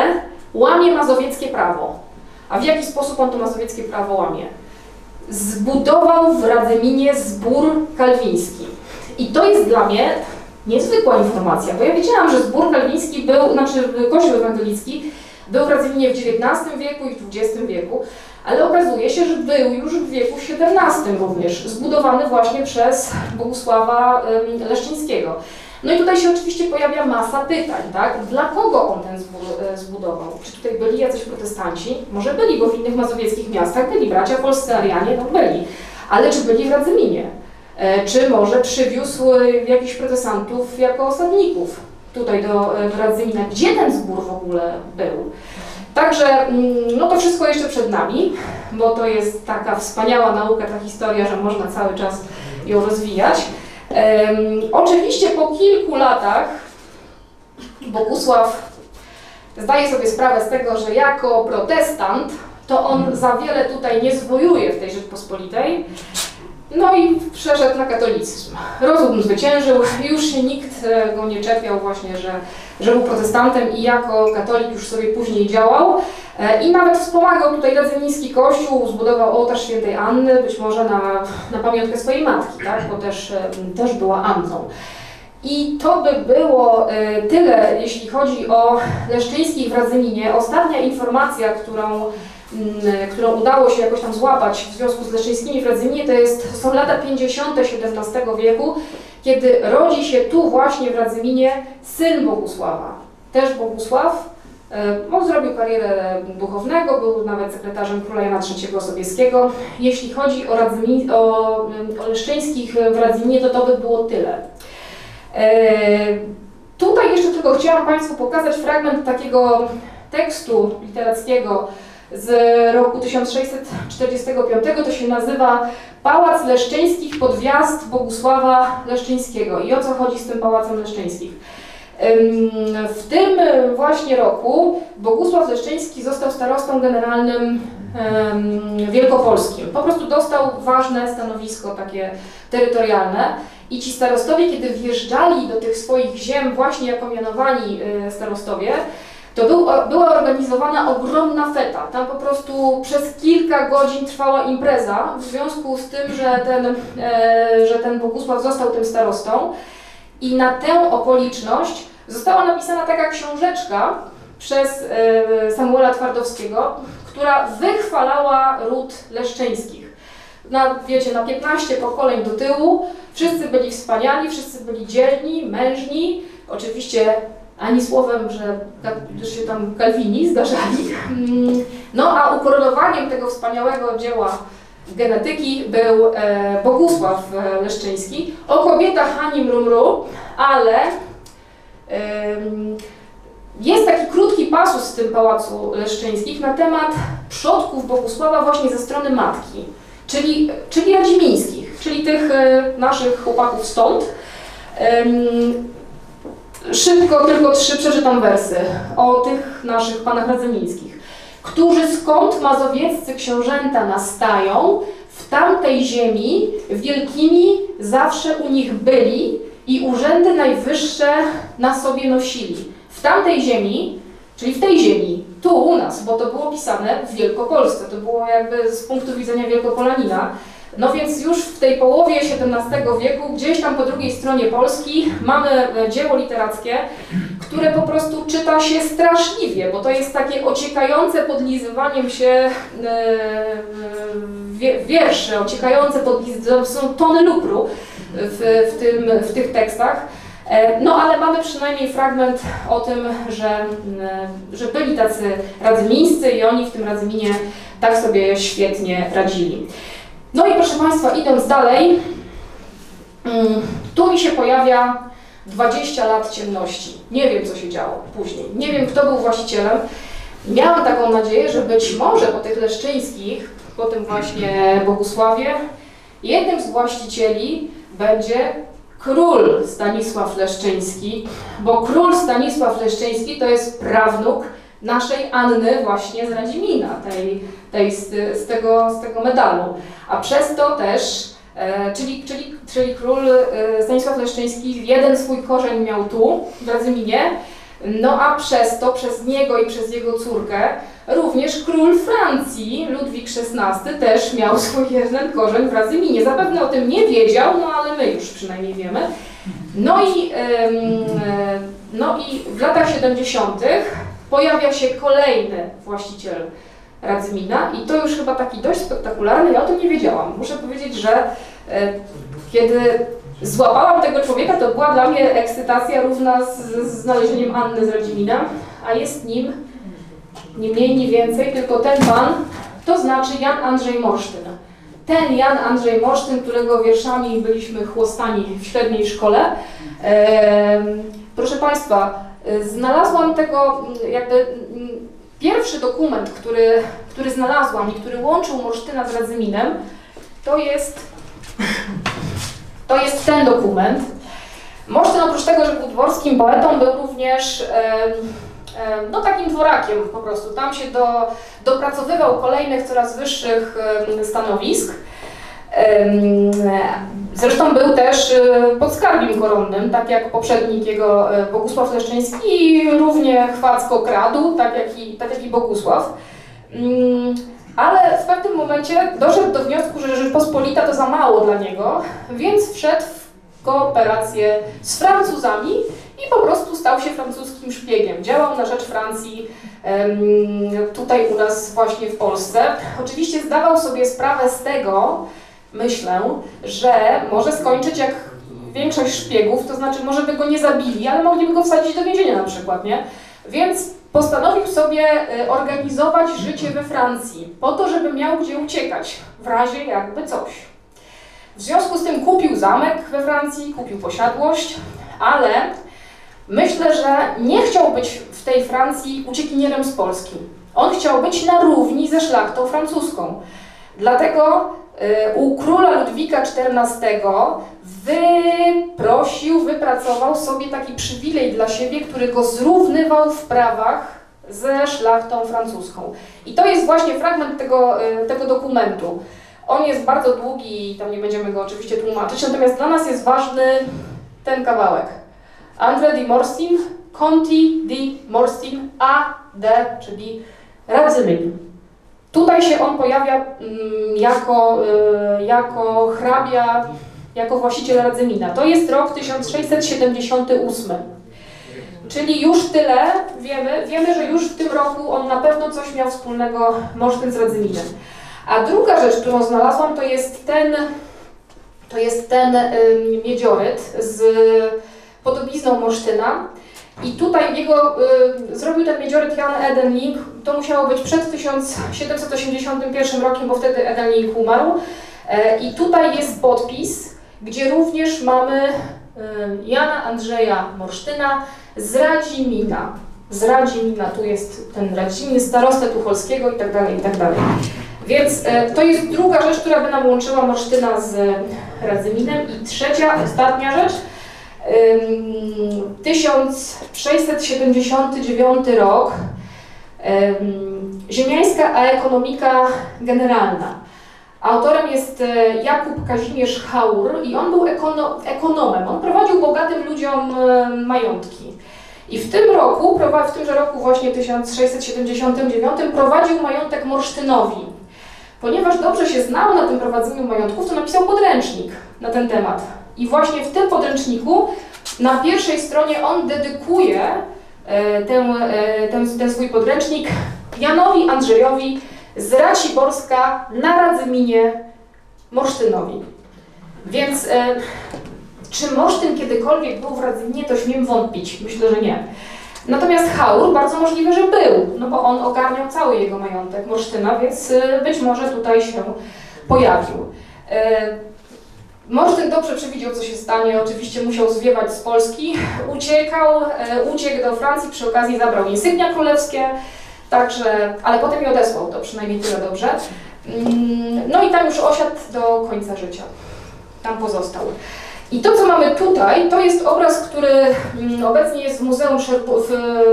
łamie mazowieckie prawo. A w jaki sposób on to mazowieckie prawo łamie? Zbudował w Radzyminie zbór kalwiński. I to jest dla mnie niezwykła informacja, bo ja wiedziałam, że zbór kalwiński był, znaczy kościół ewangelicki był w Radzyminie w XIX wieku i w XX wieku, ale okazuje się, że był już w wieku XVII również, zbudowany właśnie przez Bogusława Leszczyńskiego. No i tutaj się oczywiście pojawia masa pytań, tak? Dla kogo on ten e, zbudował? Czy tutaj byli jacyś protestanci? Może byli, bo w innych mazowieckich miastach byli bracia polscy Arianie, no byli. Ale czy byli w Radzyminie? E, Czy może przywiózł e, jakichś protestantów jako osadników tutaj do Radzymina? Gdzie ten zbór w ogóle był? Także mm, no to wszystko jeszcze przed nami, bo to jest taka wspaniała nauka, ta historia, że można cały czas ją rozwijać. Em, oczywiście po kilku latach Bogusław zdaje sobie sprawę z tego, że jako protestant to on za wiele tutaj nie zwojuje w tej Rzeczpospolitej. No i przeszedł na katolicyzm. Rozum zwyciężył, już się nikt e, go nie czepiał właśnie, że, że był protestantem i jako katolik już sobie później działał. E, I nawet wspomagał tutaj Radzymiński kościół, zbudował ołtarz świętej Anny, być może na, na pamiątkę swojej matki, tak? bo też, e, też była Anną. I to by było tyle, jeśli chodzi o Leszczyńskich w Radzyminie. Ostatnia informacja, którą, którą udało się jakoś tam złapać w związku z Leszczyńskimi w Radzyminie, to jest, są lata 50. XVII wieku, kiedy rodzi się tu właśnie w Radzyminie syn Bogusława. Też Bogusław. E, On zrobił karierę duchownego, był nawet sekretarzem króla Jana III Sobieskiego. Jeśli chodzi o, Radzymi, o, o Leszczyńskich w Radzyminie, to to by było tyle. E, Tutaj jeszcze tylko chciałam Państwu pokazać fragment takiego tekstu literackiego z roku 1645. To się nazywa Pałac Leszczyńskich pod wjazd Bogusława Leszczyńskiego. I o co chodzi z tym Pałacem Leszczyńskich? W tym właśnie roku Bogusław Leszczyński został starostą generalnym ym, wielkopolskim. Po prostu dostał ważne stanowisko takie terytorialne. I ci starostowie, kiedy wjeżdżali do tych swoich ziem właśnie jako mianowani y, starostowie, to był, była organizowana ogromna feta. Tam po prostu przez kilka godzin trwała impreza w związku z tym, że ten, e, że ten Bogusław został tym starostą. I na tę okoliczność została napisana taka książeczka przez e, Samuela Twardowskiego, która wychwalała ród leszczyńskich. Na, wiecie, na 15 pokoleń do tyłu wszyscy byli wspaniali, wszyscy byli dzielni, mężni. Oczywiście ani słowem, że, że się tam Kalwini zdarzali. Mm, No a ukoronowaniem tego wspaniałego dzieła genetyki był e, Bogusław e, Leszczyński. O kobietach Hani Mrumru, ale jest taki krótki pasus w tym Pałacu Leszczyńskich na temat przodków Bogusława właśnie ze strony matki, czyli, czyli Radzimińskich, czyli tych e, naszych chłopaków stąd. Szybko tylko trzy przeczytam wersy o tych naszych panach Radzymińskich. Którzy skąd mazowieccy książęta nastają, w tamtej ziemi wielkimi zawsze u nich byli i urzędy najwyższe na sobie nosili. W tamtej ziemi, czyli w tej ziemi, tu u nas, bo to było pisane w Wielkopolsce, to było jakby z punktu widzenia Wielkopolanina, no więc już w tej połowie XVII wieku, gdzieś tam po drugiej stronie Polski, mamy e, dzieło literackie, które po prostu czyta się straszliwie, bo to jest takie ociekające podlizywaniem się e, wie- wiersze, ociekające podlizywaniem, są tony lukru w, w, tym, w tych tekstach. E, No ale mamy przynajmniej fragment o tym, że, że byli tacy radzymińscy i oni w tym Radzyminie tak sobie świetnie radzili. No i proszę Państwa, idąc dalej, mm, tu mi się pojawia 20 lat ciemności. Nie wiem, co się działo później. Nie wiem, kto był właścicielem. Miałam taką nadzieję, że być może po tych Leszczyńskich, po tym właśnie Bogusławie, jednym z właścicieli będzie król Stanisław Leszczyński, bo król Stanisław Leszczyński to jest prawnuk naszej Anny właśnie z Radzimina, tej, tej z, z, tego, z tego medalu. A przez to też, e, czyli, czyli, czyli król e, Stanisław Leszczyński jeden swój korzeń miał tu, w Radzyminie, no a przez to, przez niego i przez jego córkę, również król Francji, Ludwik XVI, też miał swój jeden korzeń w Radzyminie. Zapewne o tym nie wiedział, no ale my już przynajmniej wiemy. No i, e, no i w latach 70. pojawia się kolejny właściciel Radzymina i to już chyba taki dość spektakularny, ja o tym nie wiedziałam. Muszę powiedzieć, że e, kiedy złapałam tego człowieka, to była dla mnie ekscytacja równa z, znalezieniem Anny z Radzimina, a jest nim nie mniej, nie więcej, tylko ten pan, to znaczy Jan Andrzej Morsztyn. Ten Jan Andrzej Morsztyn, którego wierszami byliśmy chłostani w średniej szkole. Em, proszę Państwa, znalazłam tego mm, jakby mm, pierwszy dokument, który, który znalazłam i który łączył Morsztyna z Radzyminem, to jest, to jest ten dokument. Morsztyn oprócz tego, że był dworskim poetą, był również no takim dworakiem po prostu. Tam się do, dopracowywał kolejnych coraz wyższych stanowisk. Zresztą był też e, podskarbim koronnym, tak jak poprzednik jego e, Bogusław Leszczyński i równie chwacko kradł, tak jak i, tak jak i Bogusław. Mm, Ale w pewnym momencie doszedł do wniosku, że Rzeczpospolita to za mało dla niego, więc wszedł w kooperację z Francuzami i po prostu stał się francuskim szpiegiem. Działał na rzecz Francji tutaj u nas właśnie w Polsce. Oczywiście zdawał sobie sprawę z tego, myślę, że może skończyć jak większość szpiegów, to znaczy może by go nie zabili, ale mogliby go wsadzić do więzienia na przykład, nie? Więc postanowił sobie y, organizować życie we Francji, po to, żeby miał gdzie uciekać, w razie jakby coś. W związku z tym kupił zamek we Francji, kupił posiadłość, ale myślę, że nie chciał być w tej Francji uciekinierem z Polski. On chciał być na równi ze szlachtą francuską. Dlatego u króla Ludwika XIV wyprosił, wypracował sobie taki przywilej dla siebie, który go zrównywał w prawach ze szlachtą francuską. I to jest właśnie fragment tego, y, tego dokumentu. On jest bardzo długi i tam nie będziemy go oczywiście tłumaczyć, natomiast dla nas jest ważny ten kawałek. André de Morstin, Conti de Morstin, A, D, czyli Radzymin. Tutaj się on pojawia mm, jako, y, jako hrabia jako właściciel Radzymina. To jest rok 1678. Czyli już tyle wiemy, wiemy, że już w tym roku on na pewno coś miał wspólnego Morsztyn z Radzyminem. A druga rzecz, którą znalazłam, to jest ten, to jest ten miedzioryt z podobizną Morsztyna. I tutaj jego, y, zrobił ten miedzioryt Jan Edenling, to musiało być przed 1781 rokiem, bo wtedy Edenling umarł. E, I tutaj jest podpis, gdzie również mamy y, Jana Andrzeja Morsztyna z Radzimina. Z Radzimina, tu jest ten Radzimin, starostę Tucholskiego i tak dalej, i tak dalej. Więc e, to jest druga rzecz, która by nam łączyła Morsztyna z Radzyminem. I trzecia, ostatnia rzecz, ym, 1679 rok, Ziemiańska a ekonomika generalna. Autorem jest e, Jakub Kazimierz Haur i on był ekono, ekonomem. On prowadził bogatym ludziom e, majątki. I w tym roku, w tymże roku właśnie 1679 prowadził majątek Morsztynowi. Ponieważ dobrze się znał na tym prowadzeniu majątków, to napisał podręcznik na ten temat. I właśnie w tym podręczniku na pierwszej stronie on dedykuje ten, e, ten, ten swój podręcznik Janowi Andrzejowi z Raciborska na Radzyminie Morsztynowi. Więc e, czy Morsztyn kiedykolwiek był w Radzyminie, to śmiem wątpić. Myślę, że nie. Natomiast Haur bardzo możliwe, że był, no bo on ogarniał cały jego majątek Morsztyna, więc e, być może tutaj się pojawił. Morsztyn dobrze przewidział, co się stanie. Oczywiście musiał zwiewać z Polski. Uciekał, e, uciekł do Francji, przy okazji zabrał insygnia królewskie, także, ale potem je odesłał, to przynajmniej tyle dobrze. Mm, No i tam już osiadł do końca życia. Tam pozostał. I to, co mamy tutaj, to jest obraz, który mm, obecnie jest w Muzeum, w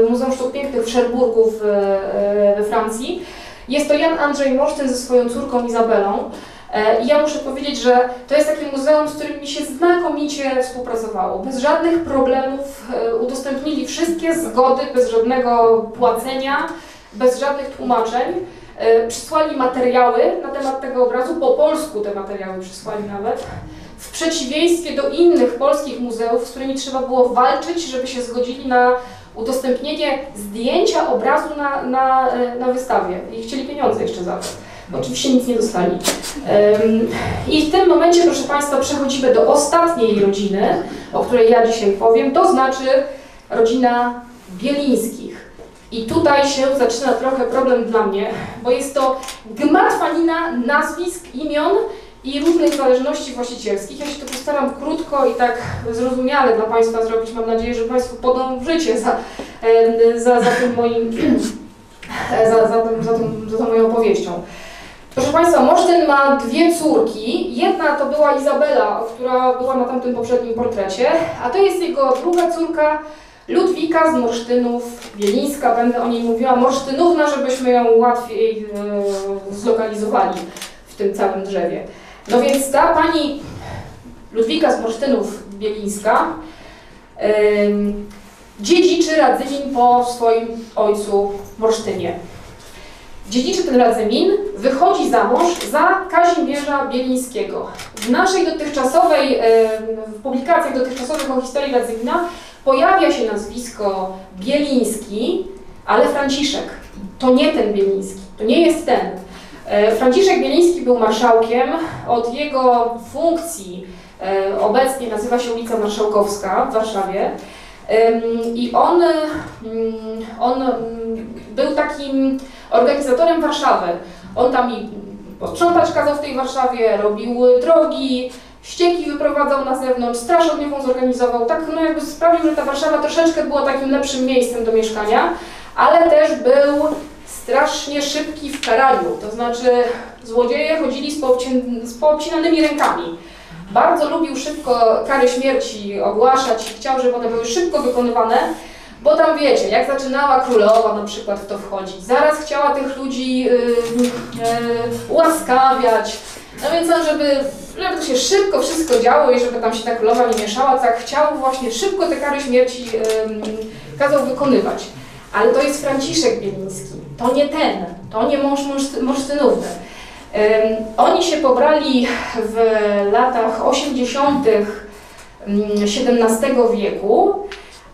Muzeum Sztuk Pięknych w Szerburgu w, e, we Francji. Jest to Jan Andrzej Morsztyn ze swoją córką Izabelą. E, I ja muszę powiedzieć, że to jest takie muzeum, z którym mi się znakomicie współpracowało. Bez żadnych problemów e, udostępnili wszystkie zgody, bez żadnego płacenia, bez żadnych tłumaczeń. E, Przysłali materiały na temat tego obrazu, po polsku te materiały przysłali nawet. W przeciwieństwie do innych polskich muzeów, z którymi trzeba było walczyć, żeby się zgodzili na udostępnienie zdjęcia obrazu na, na, na wystawie. I chcieli pieniądze jeszcze za to. Oczywiście nic nie dostali. I w tym momencie, proszę Państwa, przechodzimy do ostatniej rodziny, o której ja dzisiaj powiem, to znaczy rodzina Bielińskich. I tutaj się zaczyna trochę problem dla mnie, bo jest to gmatwanina nazwisk, imion i różnych zależności właścicielskich. Ja się to postaram krótko i tak zrozumiale dla Państwa zrobić. Mam nadzieję, że Państwo podążycie za, za, za tym moim, za, za, tym, za, tym, za tą moją opowieścią. Proszę Państwa, Morsztyn ma dwie córki. Jedna to była Izabela, która była na tamtym poprzednim portrecie, a to jest jego druga córka Ludwika z Morsztynów, Bielińska, będę o niej mówiła, Morsztynówna, żebyśmy ją łatwiej e, zlokalizowali w tym całym drzewie. No więc ta pani Ludwika z Morsztynów, Bielińska, dziedziczy Radzymin po swoim ojcu Morsztynie dziedziczy ten Radzymin, wychodzi za mąż za Kazimierza Bielińskiego. W naszej dotychczasowej, e, w publikacjach dotychczasowych o historii Radzymina pojawia się nazwisko Bieliński, ale Franciszek. To nie ten Bieliński, to nie jest ten. E, Franciszek Bieliński był marszałkiem. Od jego funkcji e, obecnie nazywa się ulica Marszałkowska w Warszawie. I on, ym, on był takim organizatorem Warszawy. On tam i posprzątać kazał w tej Warszawie, robił drogi, ścieki wyprowadzał na zewnątrz, straż ogniową zorganizował. Tak no jakby sprawił, że ta Warszawa troszeczkę była takim lepszym miejscem do mieszkania, ale też był strasznie szybki w karaniu. To znaczy złodzieje chodzili z, poobcin- z poobcinanymi rękami. Bardzo lubił szybko kary śmierci ogłaszać i chciał, żeby one były szybko wykonywane, bo tam wiecie, jak zaczynała królowa na przykład w to wchodzić, zaraz chciała tych ludzi yy, yy, ułaskawiać. No więc on, żeby, żeby to się szybko wszystko działo i żeby tam się ta królowa nie mieszała, tak chciał właśnie szybko te kary śmierci yy, kazał wykonywać. Ale to jest Franciszek Bieliński, to nie ten, to nie mąż Morszty- Morsztynówny. Oni się pobrali w latach 80. mm, XVII wieku,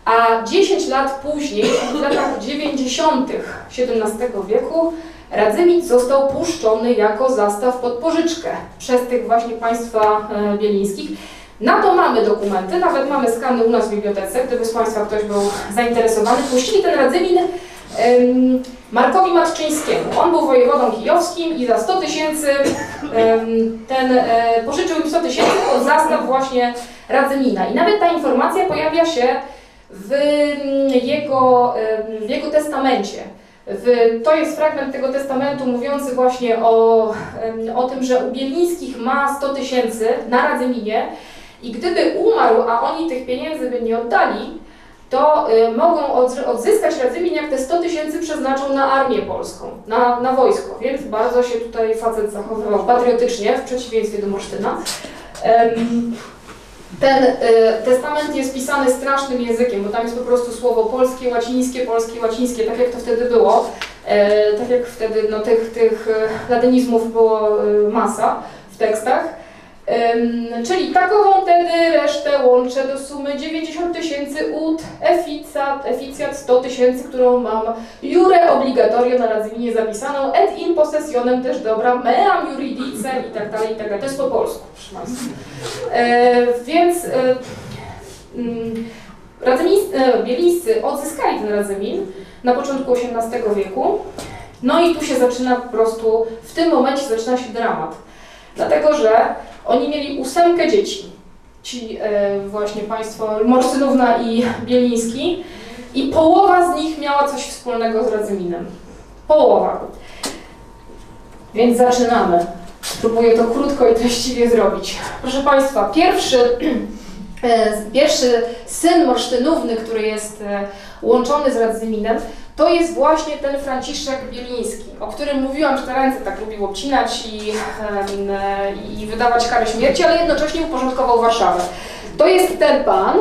a 10 lat później, w latach 90. XVII wieku, Radzymic został puszczony jako zastaw pod pożyczkę przez tych właśnie państwa e, bielińskich. Na to mamy dokumenty, nawet mamy skany u nas w bibliotece, gdyby z Państwa ktoś był zainteresowany. Puścili ten Radzymin Markowi Matczyńskiemu. On był wojewodą kijowskim i za 100 tysięcy ten e, pożyczył im 100 tysięcy pod zastaw właśnie Radzymina. I nawet ta informacja pojawia się w mm, jego, w jego testamencie. W, to jest fragment tego testamentu mówiący właśnie o, o tym, że u Bielińskich ma 100 tysięcy na Radzyminie i gdyby umarł, a oni tych pieniędzy by nie oddali, to y, mogą odzy- odzyskać Radzymin, jak te 100 tysięcy przeznaczą na armię polską, na, na wojsko. Więc bardzo się tutaj facet zachowywał patriotycznie, w przeciwieństwie do Morsztyna. Ten y, testament jest pisany strasznym językiem, bo tam jest po prostu słowo polskie, łacińskie, polskie, łacińskie, tak jak to wtedy było. E, tak jak wtedy no, tych, tych e, latynizmów było e, masa w tekstach. Czyli takową wtedy resztę łączę do sumy 90 tysięcy ud, eficat, eficjat 100 tysięcy, którą mam jure obligatorio na Radzyminie zapisaną, et in possessionem też dobra, meam juridice i tak dalej, i tak dalej. To jest po polsku, proszę Państwa. E, więc e, mm, e, Bielińscy odzyskali ten Radzymin na początku XVIII wieku. No i tu się zaczyna po prostu, w tym momencie zaczyna się dramat. Dlatego, że oni mieli ósemkę dzieci. Ci e, właśnie państwo Morsztynówna i Bieliński. I połowa z nich miała coś wspólnego z Radzyminem. Połowa. Więc zaczynamy. Spróbuję to krótko i treściwie zrobić. Proszę Państwa, pierwszy, e, pierwszy syn Morsztynówny, który jest e, łączony z Radzyminem, to jest właśnie ten Franciszek Bieliński, o którym mówiłam, że te ręce tak lubił obcinać i, i wydawać karę śmierci, ale jednocześnie uporządkował Warszawę. To jest ten pan,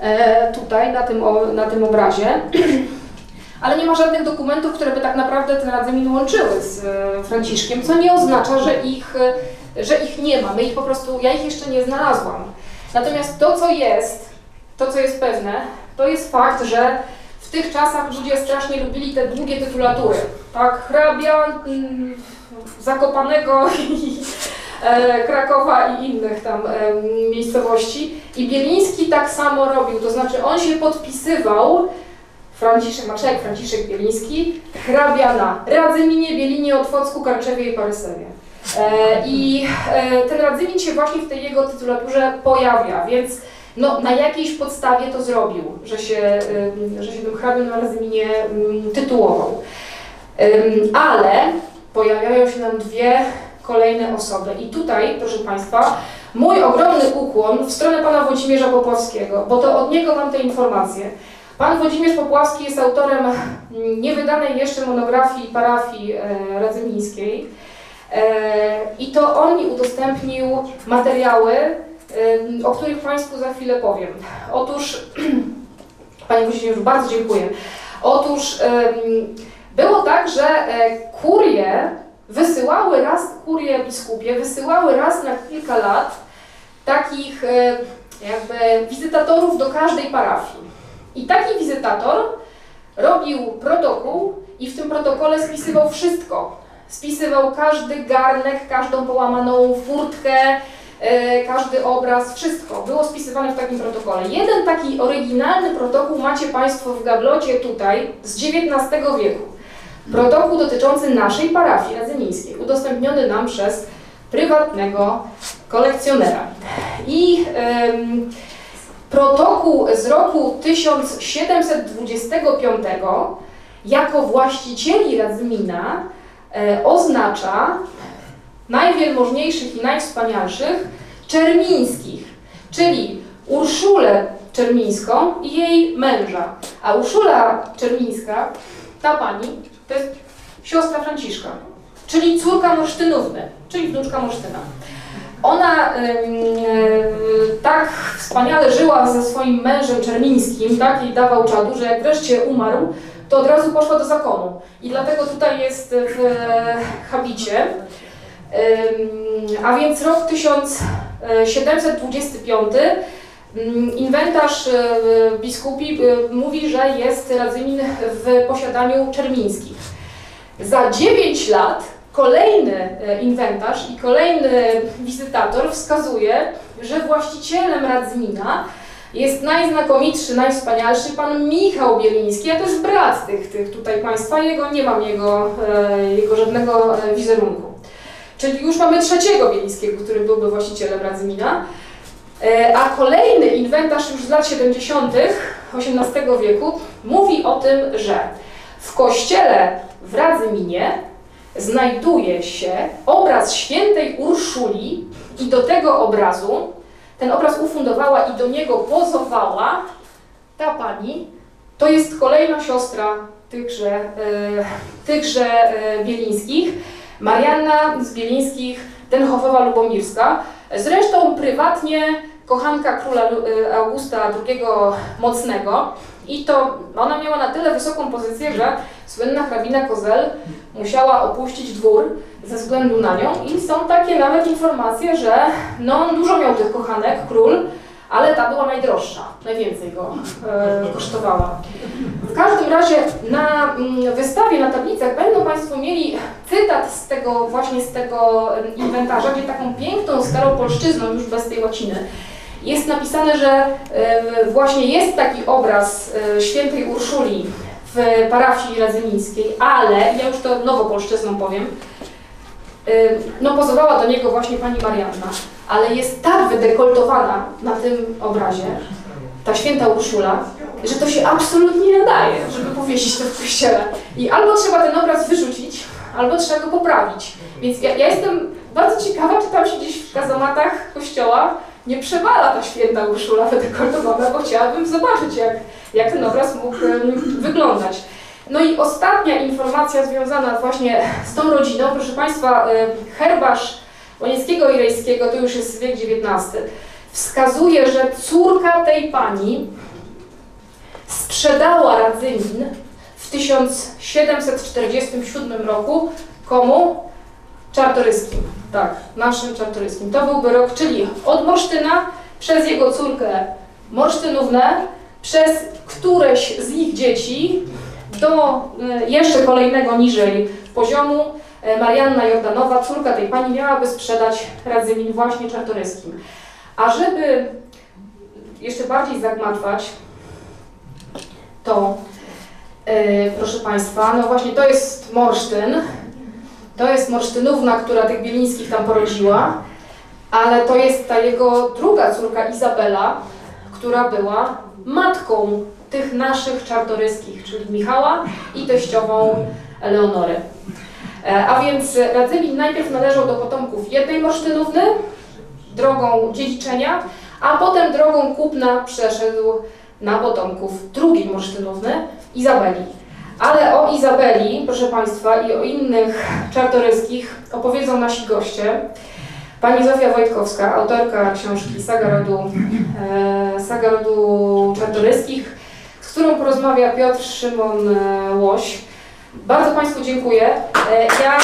e, tutaj na tym, na tym obrazie, ale nie ma żadnych dokumentów, które by tak naprawdę ten Radzymin łączyły z e, Franciszkiem, co nie oznacza, że ich, e, że ich nie ma. My ich po prostu, ja ich jeszcze nie znalazłam. Natomiast to, co jest, to, co jest pewne, to jest fakt, że w tych czasach ludzie strasznie lubili te długie tytulatury. Tak, hrabia mm, Zakopanego i e, Krakowa i innych tam em, miejscowości. I Bieliński tak samo robił, to znaczy on się podpisywał Franciszek, marszałek Franciszek Bieliński, hrabia na Radzyminie, Bielinie, Otwocku, Karczewie i Parysewie. E, I e, ten Radzymin się właśnie w tej jego tytulaturze pojawia, więc no, na jakiejś podstawie to zrobił, że się, że się tym hrabią na Radzyminie ym, tytułował. Ale pojawiają się nam dwie kolejne osoby. I tutaj, proszę Państwa, mój ogromny ukłon w stronę pana Włodzimierza Popławskiego, bo to od niego mam te informacje. Pan Włodzimierz Popławski jest autorem mm, niewydanej jeszcze monografii parafii e, radzymińskiej. E, I to on mi udostępnił materiały, o których Państwu za chwilę powiem. Otóż, Panie Włodzimierzu, bardzo dziękuję. Otóż było tak, że e, kurie wysyłały raz, kurie biskupie wysyłały raz na kilka lat takich e, jakby wizytatorów do każdej parafii. I taki wizytator robił protokół i w tym protokole spisywał wszystko. Spisywał każdy garnek, każdą połamaną furtkę, każdy obraz, wszystko było spisywane w takim protokole. Jeden taki oryginalny protokół macie Państwo w gablocie tutaj z XIX wieku. Protokół dotyczący naszej parafii radzymińskiej, udostępniony nam przez prywatnego kolekcjonera. I em, protokół z roku 1725 jako właścicieli Radzymina e, oznacza najwielmożniejszych i najwspanialszych Czermińskich, czyli Urszulę Czermińską i jej męża. A Urszula Czermińska, ta pani, to jest siostra Franciszka, czyli córka Morsztynówny, czyli wnuczka Morsztyna. Ona tak wspaniale żyła ze swoim mężem Czermińskim, tak jej dawał czadu, że jak wreszcie umarł, to od razu poszła do zakonu. I dlatego tutaj jest w e, habicie. A więc rok 1725 Inwentarz biskupi mówi, że jest Radzymin w posiadaniu czermińskich. Za 9 lat kolejny inwentarz i kolejny wizytator wskazuje, że właścicielem Radzymina jest najznakomitszy, najwspanialszy pan Michał Bieliński, a to jest brat tych, tych tutaj państwa, jego, nie mam jego, jego żadnego wizerunku. Czyli już mamy trzeciego Bielińskiego, który byłby właścicielem Radzymina. A kolejny inwentarz już z lat 70. XVIII wieku mówi o tym, że w kościele w Radzyminie znajduje się obraz świętej Urszuli i do tego obrazu, ten obraz ufundowała i do niego pozowała ta pani, to jest kolejna siostra tychże, e, tychże e, Bielińskich, Marianna z Bielińskich, Denhofowa Lubomirska, zresztą prywatnie kochanka króla e, Augusta II Mocnego. I to ona miała na tyle wysoką pozycję, że słynna hrabina Kozel musiała opuścić dwór ze względu na nią. I są takie nawet informacje, że no dużo miał tych kochanek, król, ale ta była najdroższa, najwięcej go e, kosztowała. W każdym razie na mm, wystawie, na tablicach będą Państwo mieli cytat z tego właśnie z tego inwentarza, gdzie taką piękną staropolszczyzną, już bez tej łaciny, jest napisane, że e, właśnie jest taki obraz e, świętej Urszuli w parafii radzymińskiej, ale, ja już to nowopolszczyzną powiem, no pozowała do niego właśnie pani Marianna, ale jest tak wydekoltowana na tym obrazie, ta święta Urszula, że to się absolutnie nie nadaje, żeby powiesić to w kościele. I albo trzeba ten obraz wyrzucić, albo trzeba go poprawić. Więc ja, ja jestem bardzo ciekawa, czy tam się gdzieś w kazomatach kościoła nie przewala ta święta Urszula wydekortowana, bo chciałabym zobaczyć, jak, jak ten obraz mógł wyglądać. No i ostatnia informacja związana właśnie z tą rodziną, proszę Państwa, herbarz Łonieckiego i Rejskiego, to już jest wiek XIX, wskazuje, że córka tej pani sprzedała Radzymin w 1747 roku komu? Czartoryskim. Tak, naszym Czartoryskim. To byłby rok, czyli od Morsztyna przez jego córkę Morsztynównę, przez któreś z ich dzieci do e, jeszcze kolejnego niżej poziomu e, Marianna Jordanowa, córka tej pani, miałaby sprzedać Radzymin właśnie Czartoryskim. A żeby jeszcze bardziej zagmatwać, to yy, proszę Państwa, no właśnie to jest Morsztyn, to jest Morsztynówna, która tych Bielińskich tam porodziła, ale to jest ta jego druga córka Izabela, która była matką tych naszych czartoryskich, czyli Michała i teściową Eleonory. E, a więc Radzymin najpierw należał do potomków jednej Morsztynówny, drogą dziedziczenia, a potem drogą kupna przeszedł na potomków drugiej Morsztynówny, Izabeli. Ale o Izabeli, proszę Państwa, i o innych czartoryskich opowiedzą nasi goście. Pani Zofia Wojtkowska, autorka książki Saga Rodu, e, Saga Rodu Czartoryskich, z którą porozmawia Piotr Szymon e, Łoś. Bardzo Państwu dziękuję. E, ja...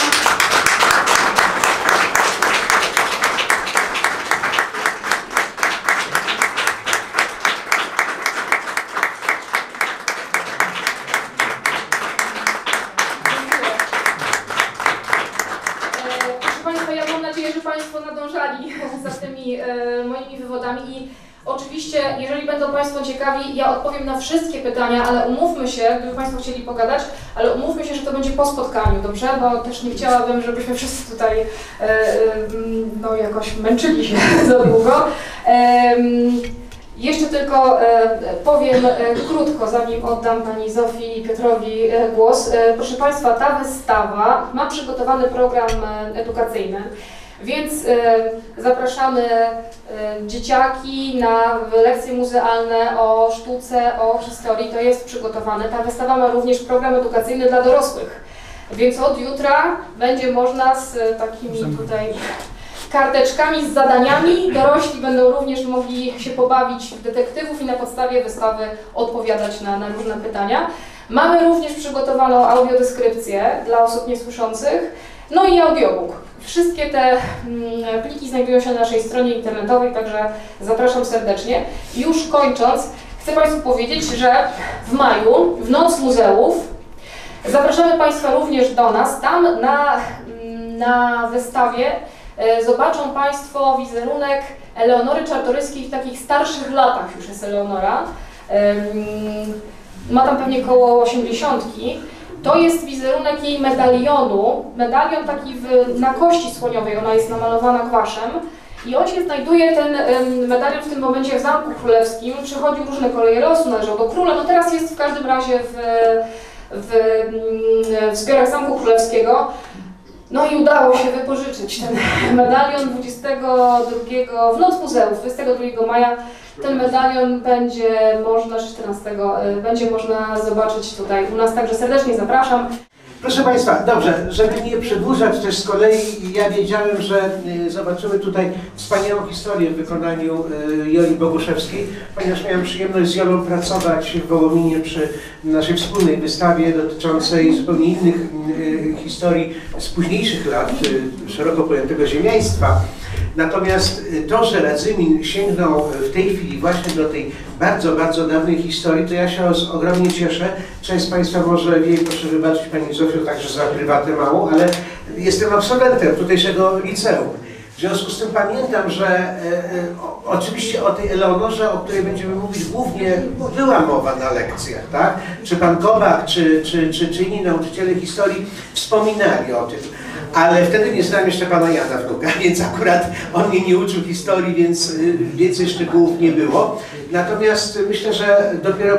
i oczywiście, jeżeli będą Państwo ciekawi, ja odpowiem na wszystkie pytania, ale umówmy się, gdyby Państwo chcieli pogadać, ale umówmy się, że to będzie po spotkaniu, dobrze? Bo też nie chciałabym, żebyśmy wszyscy tutaj e, e, no, jakoś męczyli się za długo. Jeszcze tylko e, powiem krótko, zanim oddam Pani Zofii i Piotrowi głos. proszę Państwa, ta wystawa ma przygotowany program edukacyjny. Więc y, zapraszamy y, dzieciaki na lekcje muzealne o sztuce, o historii. To jest przygotowane. Ta wystawa ma również program edukacyjny dla dorosłych. Więc od jutra będzie można z takimi tutaj karteczkami z zadaniami. Dorośli będą również mogli się pobawić w detektywów i na podstawie wystawy odpowiadać na, na różne pytania. Mamy również przygotowaną audiodeskrypcję dla osób niesłyszących. No i audiobook. Wszystkie te mm, pliki znajdują się na naszej stronie internetowej, także zapraszam serdecznie. Już kończąc, chcę Państwu powiedzieć, że w maju, w Noc Muzeów, zapraszamy Państwa również do nas. Tam na, mm, na wystawie e, zobaczą Państwo wizerunek Eleonory Czartoryskiej w takich starszych latach już jest Eleonora. Ma tam pewnie koło 80. To jest wizerunek jej medalionu. Medalion taki w, na kości słoniowej, ona jest namalowana kwaszem. I on się znajduje, ten medalion w tym momencie w Zamku Królewskim. Przechodził różne koleje losu, należał do króla. No teraz jest w każdym razie w, w, mm, w zbiorach Zamku Królewskiego. No i udało się wypożyczyć ten medalion 22, w Noc Muzeów, 22 maja. Ten medalion będzie można, czy 14, y, będzie można zobaczyć tutaj u nas, także serdecznie zapraszam. Proszę Państwa, dobrze, żeby nie przedłużać też z kolei, ja wiedziałem, że y, zobaczymy tutaj wspaniałą historię w wykonaniu y, Joli Boguszewskiej, ponieważ miałem przyjemność z Jolą pracować w Wołominie przy naszej wspólnej wystawie dotyczącej zupełnie innych historii z późniejszych lat szeroko pojętego ziemiaństwa. Natomiast y, to, że Radzymin sięgnął w tej chwili właśnie do tej bardzo, bardzo dawnej historii, to ja się ogromnie cieszę. Część z Państwa może wie, proszę wybaczyć Pani Zofio, także za prywatę małą, ale jestem absolwentem tutejszego liceum. W związku z tym pamiętam, że e, o, oczywiście o tej Eleonorze, o której będziemy mówić głównie, była mowa na lekcjach, tak? Czy Pan Kobak, czy, czy, czy, czy inni nauczyciele historii wspominali o tym. Ale wtedy nie znałem jeszcze pana Jana wnuka, więc akurat on mnie nie uczył historii, więc y, więcej szczegółów nie było. Natomiast myślę, że dopiero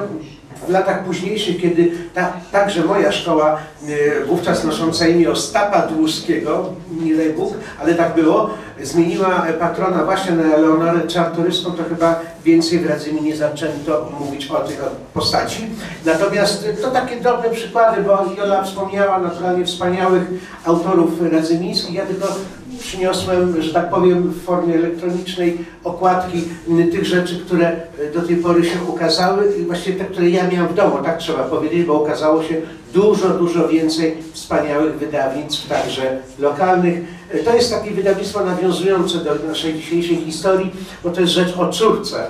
w latach późniejszych, kiedy ta, także moja szkoła, y, wówczas nosząca imię Ostapa Dłuskiego, nie daj Bóg, ale tak było, zmieniła patrona właśnie na Eleonorę Czartoryską, to chyba więcej w Radzyminie zaczęto mówić o tej postaci. Natomiast to takie drobne przykłady, bo Jola wspomniała naturalnie wspaniałych autorów radzymińskich, ja tylko przyniosłem, że tak powiem, w formie elektronicznej okładki tych rzeczy, które do tej pory się ukazały i właściwie te, które ja miałem w domu, tak trzeba powiedzieć, bo ukazało się dużo, dużo więcej wspaniałych wydawnictw, także lokalnych. To jest takie wydawnictwo nawiązujące do naszej dzisiejszej historii, bo to jest rzecz o córce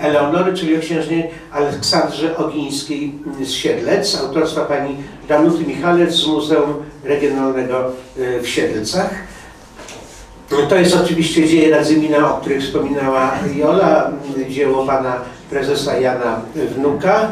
Eleonory, czyli o księżnie Aleksandrze Ogińskiej z Siedlec, autorstwa pani Danuty Michalec z Muzeum Regionalnego w Siedlcach. To jest oczywiście dzieje Radzymina, o których wspominała Jola, dzieło pana prezesa Jana Wnuka.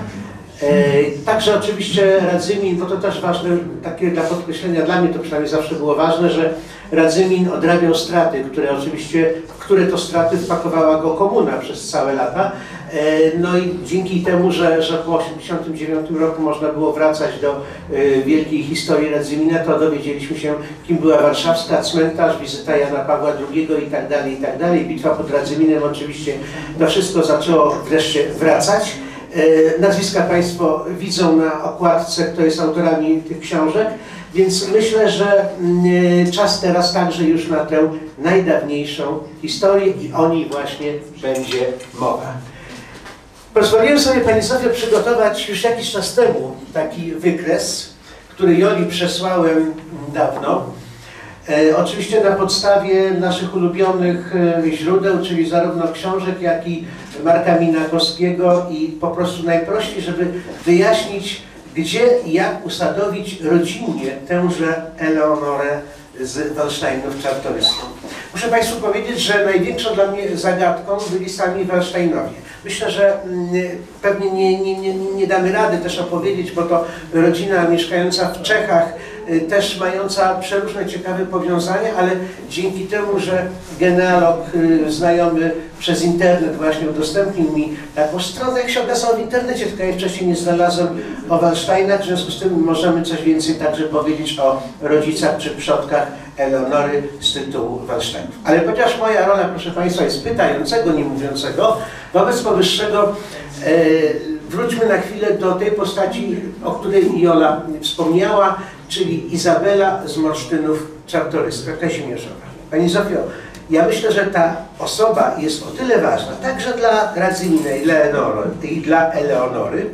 E, Także oczywiście Radzymin, bo to też ważne, takie dla podkreślenia, dla mnie to przynajmniej zawsze było ważne, że Radzymin odrabiał straty, które oczywiście, które to straty wpakowała go komuna przez całe lata. E, No i dzięki temu, że, że po 1989 roku można było wracać do e, wielkiej historii Radzymina, to dowiedzieliśmy się, kim była warszawska, cmentarz, wizyta Jana Pawła II i tak dalej, i tak dalej. Bitwa pod Radzyminem oczywiście to wszystko zaczęło wreszcie wracać. E, Nazwiska Państwo widzą na okładce, kto jest autorami tych książek, więc myślę, że mm, czas teraz także już na tę najdawniejszą historię i o niej właśnie będzie mowa. Pozwoliłem sobie Pani Zofio przygotować już jakiś czas temu taki wykres, który Joli przesłałem dawno. E, oczywiście na podstawie naszych ulubionych e, źródeł, czyli zarówno książek, jak i Marka Minakowskiego i po prostu najprościej, żeby wyjaśnić, gdzie i jak usadowić rodzinnie tęże Eleonorę z Walsztajnów Czartoryską. Muszę Państwu powiedzieć, że największą dla mnie zagadką byli sami Walsztajnowie. Myślę, że mm, pewnie nie, nie, nie, nie damy rady też opowiedzieć, bo to rodzina mieszkająca w Czechach, też mająca przeróżne ciekawe powiązania, ale dzięki temu, że genealog y, znajomy przez internet właśnie udostępnił mi taką stronę, jak się okazało w internecie, tylko ja wcześniej nie znalazłem o Walsztajnach, w związku z tym możemy coś więcej także powiedzieć o rodzicach czy przodkach Eleonory z tytułu Walsztajnów. Ale ponieważ moja rola, proszę Państwa, jest pytającego, nie mówiącego, wobec powyższego e, wróćmy na chwilę do tej postaci, o której Jola wspomniała, czyli Izabela z Morsztynów Czartoryska, Kazimierzowa. Pani Zofio, ja myślę, że ta osoba jest o tyle ważna, także dla Radzymina i, dla Eleonory,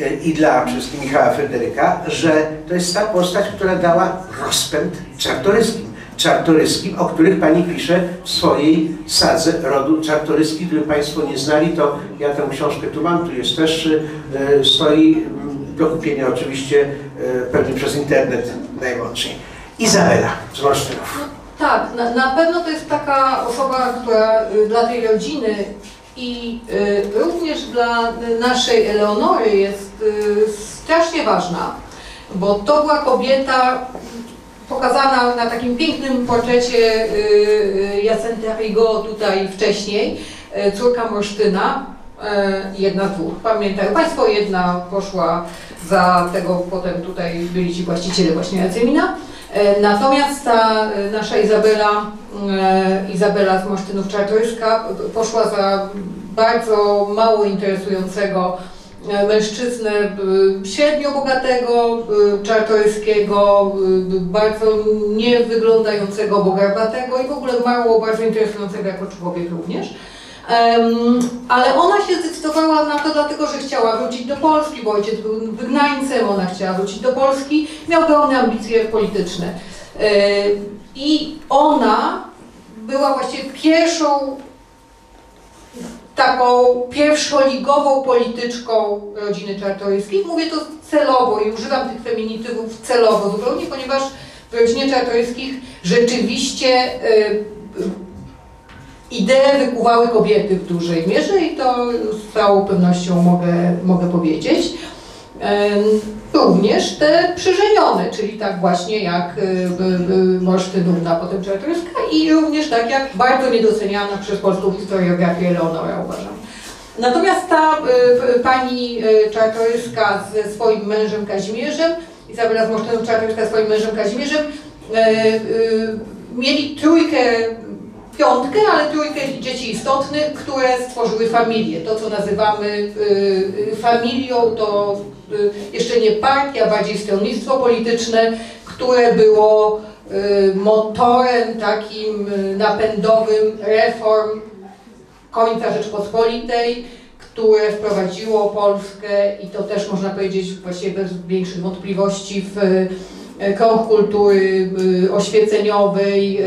e, i dla wszystkim Michała Fryderyka, że to jest ta postać, która dała rozpęd czartoryskim. Czartoryskim, o których Pani pisze w swojej sadze rodu Czartoryski. Gdyby Państwo nie znali, to ja tę książkę tu mam, tu jest też, e, stoi mm, do kupienia oczywiście e, pewnie przez internet najmłodszej. Izabela z Olsztynów. Tak, na, na pewno to jest taka osoba, która y, dla tej rodziny i y, również dla naszej Eleonory jest y, strasznie ważna, bo to była kobieta pokazana na takim pięknym portrecie y, y, Jacenta Rigo tutaj wcześniej, córka Morsztyna, jedna z dwóch. Pamiętają Państwo, jedna poszła za tego, potem tutaj byli ci właściciele właśnie Jacymina. E, Natomiast ta e, nasza Izabela, e, Izabela z Mosztynów Czartoryska poszła za bardzo mało interesującego e, mężczyznę e, średnio bogatego, e, czartoryskiego, e, bardzo nie wyglądającego, bo garbatego i w ogóle mało bardzo interesującego jako człowiek również. Ale ona się zdecydowała na to dlatego, że chciała wrócić do Polski, bo ojciec był wygnańcem, ona chciała wrócić do Polski, miał pełne ambicje polityczne. I ona była właściwie pierwszą taką pierwszoligową polityczką rodziny czartoryskich. Mówię to celowo i używam tych feminitywów celowo zupełnie, ponieważ w rodzinie czartoryskich rzeczywiście idee wykuwały kobiety w dużej mierze i to z całą pewnością mogę, mogę powiedzieć. Również te przyżenione, czyli tak właśnie jak y, y, y, Morsztynówna, potem Czartoryska i również tak jak bardzo niedoceniana przez polską historiografię Leonora uważam. Natomiast ta pani Czartoryska ze swoim mężem Kazimierzem, Izabela z Morsztynów Czartoryska ze swoim mężem Kazimierzem, mieli trójkę piątkę, ale trójkę dzieci istotnych, które stworzyły familię. To, co nazywamy y, y, familią, to y, jeszcze nie partia, bardziej stronnictwo polityczne, które było motorem takim napędowym reform końca Rzeczpospolitej, które wprowadziło Polskę i to też można powiedzieć właściwie bez większych wątpliwości w krąg kultury oświeceniowej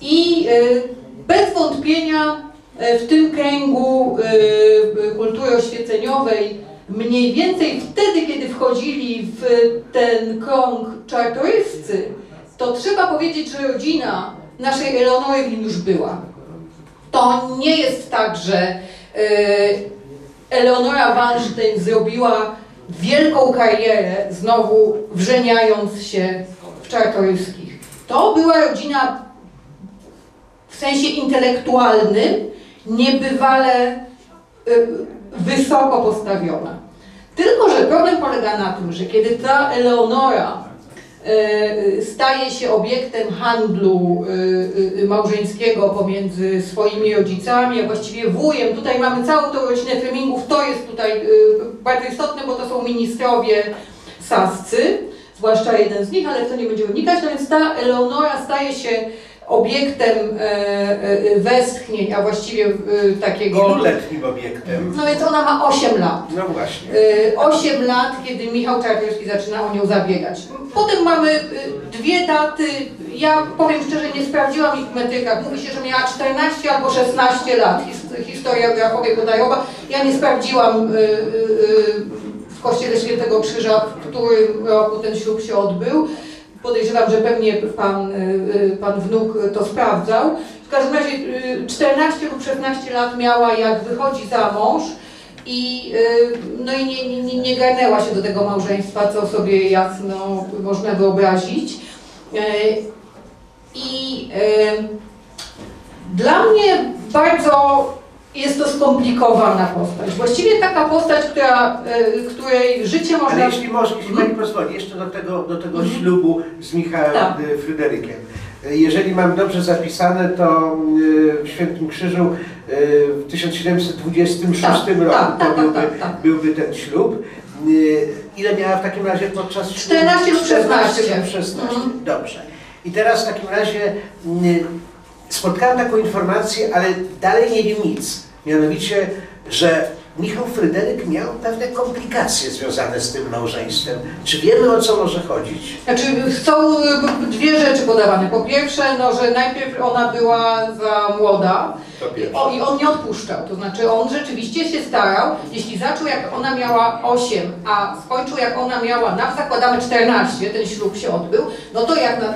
i y, bez wątpienia y, w tym kręgu y, kultury oświeceniowej mniej więcej wtedy, kiedy wchodzili w ten krąg czartoryscy, to trzeba powiedzieć, że rodzina naszej Eleonory już była. To nie jest tak, że Eleonora Wallenstein zrobiła wielką karierę, znowu wrzeniając się w czartoryskich. To była rodzina w sensie intelektualnym niebywale y, wysoko postawiona. Tylko, że problem polega na tym, że kiedy ta Eleonora y, staje się obiektem handlu y, małżeńskiego pomiędzy swoimi rodzicami, a właściwie wujem, tutaj mamy całą tą rodzinę Flemingów, to jest tutaj bardzo istotne, bo to są ministrowie sascy, zwłaszcza jeden z nich, ale w to nie będziemy wnikać, no więc ta Eleonora staje się obiektem e, e, westchnień, a właściwie e, takiego... Iluletnim obiektem. No więc ona ma 8 lat. No właśnie. Y, 8 lat, kiedy Michał Czartoryski zaczyna o nią zabiegać. Potem mamy dwie daty, ja powiem szczerze, nie sprawdziłam ich w metrykach. Mówi się, że miała 14 albo 16 lat, his- historiografowie podają. bo Ja nie sprawdziłam w kościele Świętego Krzyża, w którym roku ten ślub się odbył. Podejrzewam, że pewnie pan, y, y, pan wnuk to sprawdzał. W każdym razie y, 14 lub 16 lat miała, jak wychodzi za mąż. I, y, no i nie, nie- nie, garnęła się do tego małżeństwa, co sobie jasno można wyobrazić. I dla mnie bardzo jest to skomplikowana postać. Właściwie taka postać, która, e, której życie Ale można... jeśli może, jeśli Pani pozwoli, jeszcze do tego, do tego ślubu z Michałem Tak. y, Fryderykiem. Y, Jeżeli mam dobrze zapisane, to y, w Świętym Krzyżu y, w 1726 Tak, roku tak, tak, to byłby, tak, tak. byłby ten ślub. Y, Ile miała w takim razie podczas ślubu? 14 lub 16. lub 16. Mhm. Dobrze. I teraz w takim razie y, spotkałem taką informację, ale dalej nie wiem nic. Mianowicie, że Michał Fryderyk miał pewne komplikacje związane z tym małżeństwem. Czy wiemy o co może chodzić? Znaczy są y, dwie rzeczy podawane. Po pierwsze, no, że najpierw ona była za młoda on, i on nie odpuszczał. To znaczy on rzeczywiście się starał, jeśli zaczął jak ona miała 8, a skończył jak ona miała, na zakładamy 14, ten ślub się odbył, no to jak na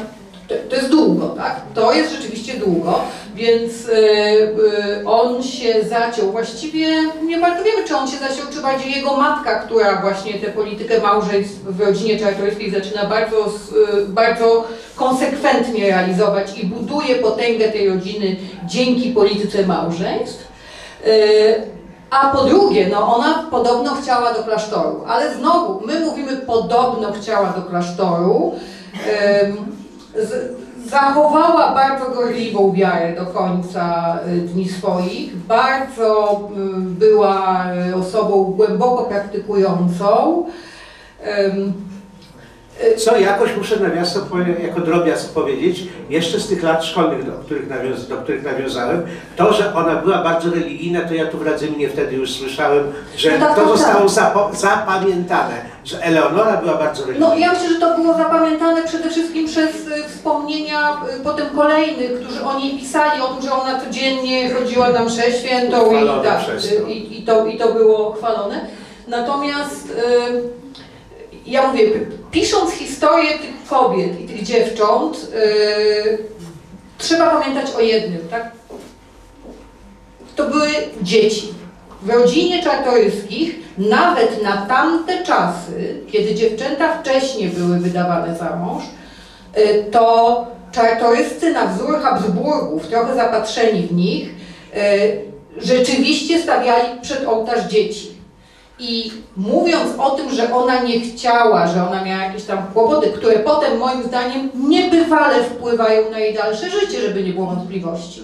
to, jest długo, tak? To jest rzeczywiście długo, więc y, y, on się zaciął. Właściwie nie bardzo wiemy, czy on się zaciął, czy bardziej jego matka, która właśnie tę politykę małżeństw w rodzinie czartoryskiej zaczyna bardzo, y, bardzo konsekwentnie realizować i buduje potęgę tej rodziny dzięki polityce małżeństw. A po drugie, no ona podobno chciała do klasztoru, ale znowu, my mówimy podobno chciała do klasztoru. Z, zachowała bardzo gorliwą wiarę do końca y, dni swoich, bardzo y, była y, osobą głęboko praktykującą. Co jakoś muszę nawiasem, jako drobiazg powiedzieć, jeszcze z tych lat szkolnych, do których, nawiąz, do których nawiązałem, to, że ona była bardzo religijna, to ja tu w Radzyminie wtedy już słyszałem, że No tak, to tak, zostało zapo- zapamiętane, że Eleonora była bardzo religijna. No ja myślę, że to było zapamiętane przede wszystkim przez y, wspomnienia y, potem kolejnych, którzy o niej pisali, o tym, że ona codziennie chodziła na mszę świętą i, tak, przez y, i, i, to, i to było chwalone. Natomiast y, ja mówię, p- pisząc historię tych kobiet i tych dziewcząt, y, trzeba pamiętać o jednym, tak? To były dzieci. W rodzinie czartoryskich, nawet na tamte czasy, kiedy dziewczęta wcześniej były wydawane za mąż, y, to czartoryscy na wzór Habsburgów, trochę zapatrzeni w nich, y, rzeczywiście stawiali przed ołtarz dzieci. I mówiąc o tym, że ona nie chciała, że ona miała jakieś tam kłopoty, które potem moim zdaniem niebywale wpływają na jej dalsze życie, żeby nie było wątpliwości,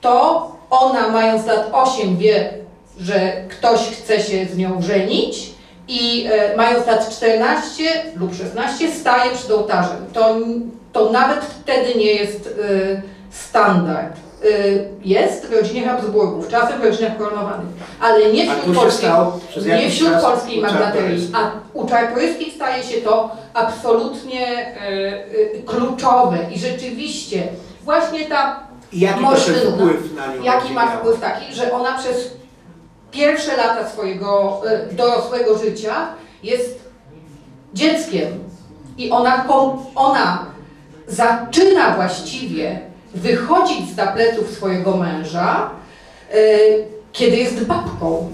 to ona mając lat 8 wie, że ktoś chce się z nią żenić i e, mając lat 14 lub 16 staje przed ołtarzem. To, to nawet wtedy nie jest e, standard. E, jest w rodzinie Habsburgów, czasem w rodzinach koronowanych, ale nie wśród przez nie wśród polskiej magnaterii, a u Czartoryskich staje się to absolutnie kluczowe i rzeczywiście właśnie ta, I jaki wpływ na nią jaki ma wpływ taki, że ona przez pierwsze lata swojego e, dorosłego życia jest dzieckiem i ona, ona zaczyna właściwie wychodzić z pleców swojego męża, e, kiedy jest babką.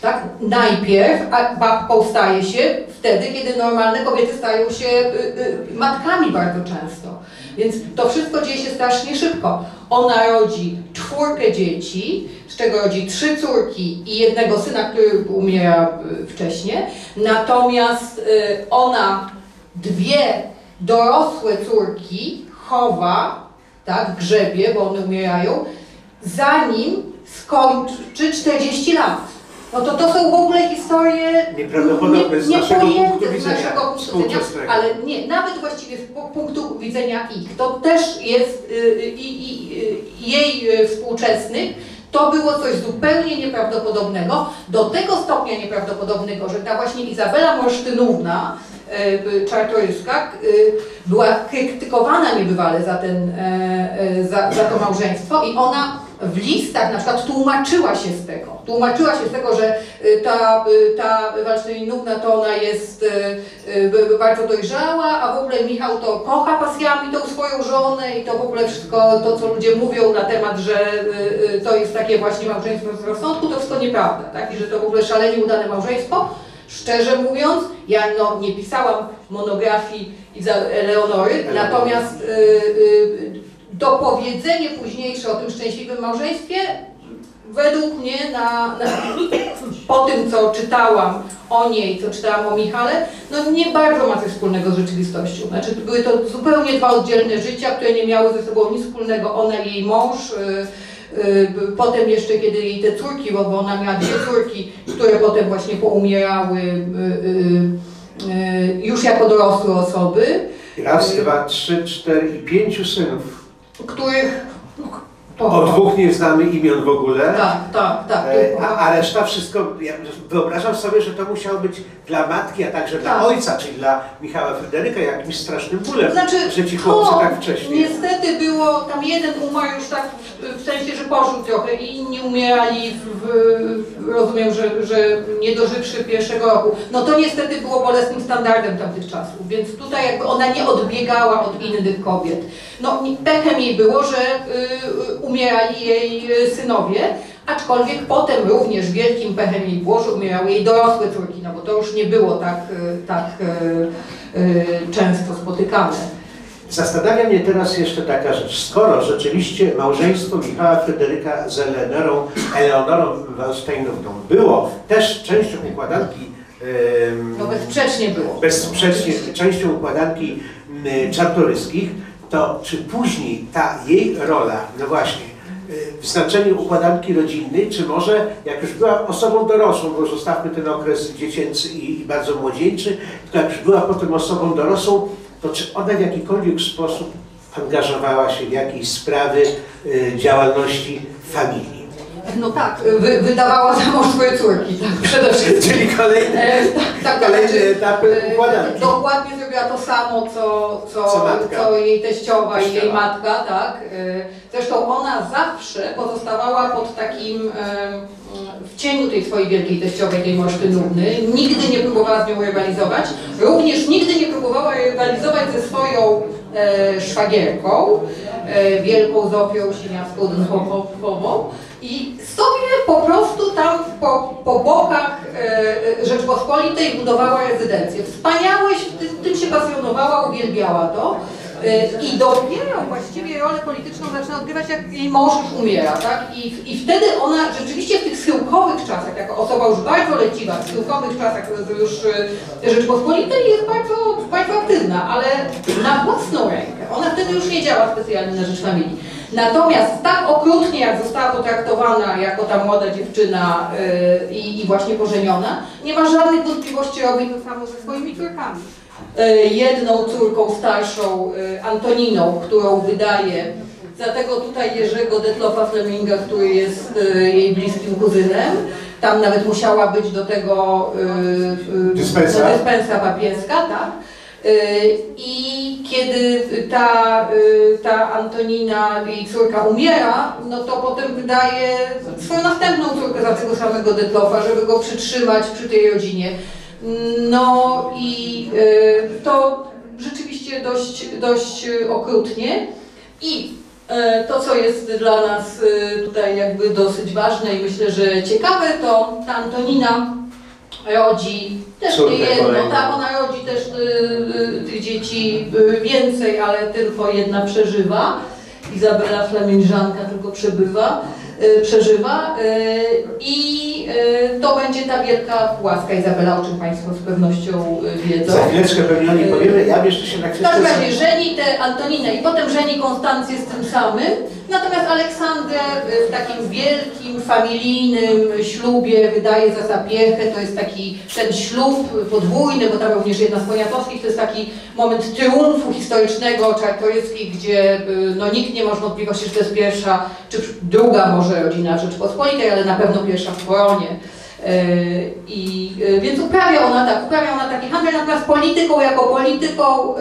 Tak? Najpierw babką staje się wtedy, kiedy normalne kobiety stają się y, matkami bardzo często. Więc to wszystko dzieje się strasznie szybko. Ona rodzi czwórkę dzieci, czego rodzi trzy córki i jednego syna, który umiera y, wcześniej. Natomiast y, ona dwie dorosłe córki chowa, tak, grzebie, bo one umierają, zanim skończy 40 lat. No to to są w ogóle historie Nieprawdopodobne z nie- naszego niepojęte punktu z widzenia naszego punktu widzenia, ale nie, nawet właściwie z pu- punktu widzenia ich, to też jest y, y, i i- y, jej współczesnych, to było coś zupełnie nieprawdopodobnego, do tego stopnia nieprawdopodobnego, że ta właśnie Izabela Morsztynówna, y, Czartoryska, y, była krytykowana niebywale za, ten, e, e, za, za to małżeństwo i ona w listach na przykład tłumaczyła się z tego. Tłumaczyła się z tego, że y, ta, y, ta Walsztynówna to ona jest y, bardzo dojrzała, a w ogóle Michał to kocha pasjami tą swoją żonę i to w ogóle wszystko to, co ludzie mówią na temat, że to jest takie właśnie małżeństwo z rozsądku, to wszystko nieprawda, tak? I że to w ogóle szalenie udane małżeństwo. Szczerze mówiąc, ja no, nie pisałam monografii Eleonory, natomiast y, y, dopowiedzenie późniejsze o tym szczęśliwym małżeństwie według mnie na, na, po tym, co czytałam o niej, co czytałam o Michale, no nie bardzo ma coś wspólnego z rzeczywistością. Znaczy, były to zupełnie dwa oddzielne życia, które nie miały ze sobą nic wspólnego. Ona i jej mąż, y, y, potem jeszcze kiedy jej te córki, bo, ona miała dwie córki, które potem właśnie poumierały y, y, y, już jako dorosłe osoby, Raz, dwa, trzy, cztery i pięciu synów. Których O dwóch nie znamy imion w ogóle. Tak, tak, tak. E, A, a reszta wszystko, ja wyobrażam sobie, że to musiało być dla matki, a także dla Tak. ojca, czyli dla Michała Fryderyka jakimś strasznym bólem, Znaczy, że ci chłopcy tak wcześnie. Niestety było, tam jeden umarł już tak w, w sensie, że poszł trochę i inni umierali, w, w, rozumiem, że, że nie dożywszy pierwszego roku. No to niestety było bolesnym standardem tamtych czasów, więc tutaj jakby ona nie odbiegała od innych kobiet. No pechem jej było, że y, umierali jej y, synowie, aczkolwiek potem również wielkim pechem jej było, że umierały jej dorosłe córki, no bo to już nie było tak, y, tak y, y, często spotykane. Zastanawia mnie teraz jeszcze taka rzecz. Skoro rzeczywiście małżeństwo Michała Fryderyka z Eleonorą, Eleonorą Wallsteinówną było też częścią układanki No bezsprzecznie było. bezsprzecznie częścią układanki czartoryskich, to czy później ta jej rola, no właśnie, y, w znaczeniu układanki rodzinnej, czy może jak już była osobą dorosłą, bo zostawmy ten okres dziecięcy i, i bardzo młodzieńczy, tylko jak już była potem osobą dorosłą, to czy ona w jakikolwiek sposób angażowała się w jakieś sprawy y, działalności familii? No tak, wy, wydawała za mąż swoje córki, tak, przede wszystkim. Czyli kolejny, E, tak, tak, kolejny znaczy, etap e, układanki. Dokładnie zrobiła to samo, co, co, Co co jej teściowa i jej matka, tak. E, Zresztą ona zawsze pozostawała pod takim w cieniu tej swojej wielkiej teściowej, tej Morsztynówny. Nigdy nie próbowała z nią rywalizować. Również nigdy nie próbowała rywalizować ze swoją e, szwagierką, e, wielką Zofią Sieniawską Dęchową. I sobie po prostu tam po, po bokach e, Rzeczpospolitej budowała rezydencję. Wspaniałe, tym, się pasjonowała, uwielbiała to. E, I dopiero właściwie rolę polityczną zaczyna odgrywać, jak jej mąż już umiera, tak? I, I wtedy ona rzeczywiście w tych schyłkowych czasach, jako osoba już bardzo leciwa, w schyłkowych czasach już e, Rzeczpospolitej jest bardzo, bardzo aktywna, ale na własną rękę. Ona wtedy już nie działa specjalnie na rzecz familii. Natomiast tak okrutnie, jak została potraktowana jako ta młoda dziewczyna yy, i, właśnie pożeniona, nie ma żadnych wątpliwości, robi to samo ze swoimi córkami. Yy, jedną córką starszą, yy, Antoniną, którą wydaje za tego tutaj Jerzego Detlofa Fleminga, który jest yy, jej bliskim kuzynem. Tam nawet musiała być do tego yy, yy, Dyspensa. no, dyspensa papieska, tak. Y, I kiedy ta, y, ta Antonina, jej córka umiera, no to potem wydaje swoją następną córkę za tego samego Detlofa, żeby go przytrzymać przy tej rodzinie. No i y, to rzeczywiście dość, dość okrutnie. I to, co jest dla nas tutaj jakby dosyć ważne i myślę, że ciekawe, to ta Antonina rodzi też Córkę nie jedno, kolejną. tak, ona rodzi też y, y, tych dzieci y, więcej, ale tylko jedna przeżywa. Izabela Flemingżanka tylko przebywa, y, przeżywa y, i y, to będzie ta wielka łaska Izabela, o czym Państwo z pewnością wiedzą. Za chwileczkę pewnie o niej powiemy. Ja jeszcze się na W każdym kwestię... razie żeni tę Antoninę i potem żeni Konstancję z tym samym. Natomiast Aleksandrę y, w takim wielkim, familijnym ślubie wydaje za zapiechę. To jest taki ten ślub podwójny, bo tam również jedna z poniatowskich, to jest taki moment triumfu historycznego Czartoryskich, gdzie y, no, nikt nie ma wątpliwości, czy to jest pierwsza, czy druga może rodzina Rzeczpospolitej, ale na pewno pierwsza w koronie. Y, I y, więc uprawia ona tak, uprawia ona taki handel, natomiast polityką jako polityką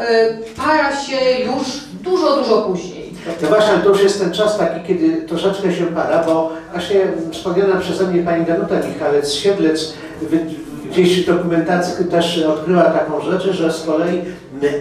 para się już dużo, dużo później. No właśnie, to już jest ten czas taki, kiedy troszeczkę się para, bo właśnie wspomniana przeze mnie pani Danuta Michalec-Siedlec gdzieś dokumentacji też odkryła taką rzecz, że z kolei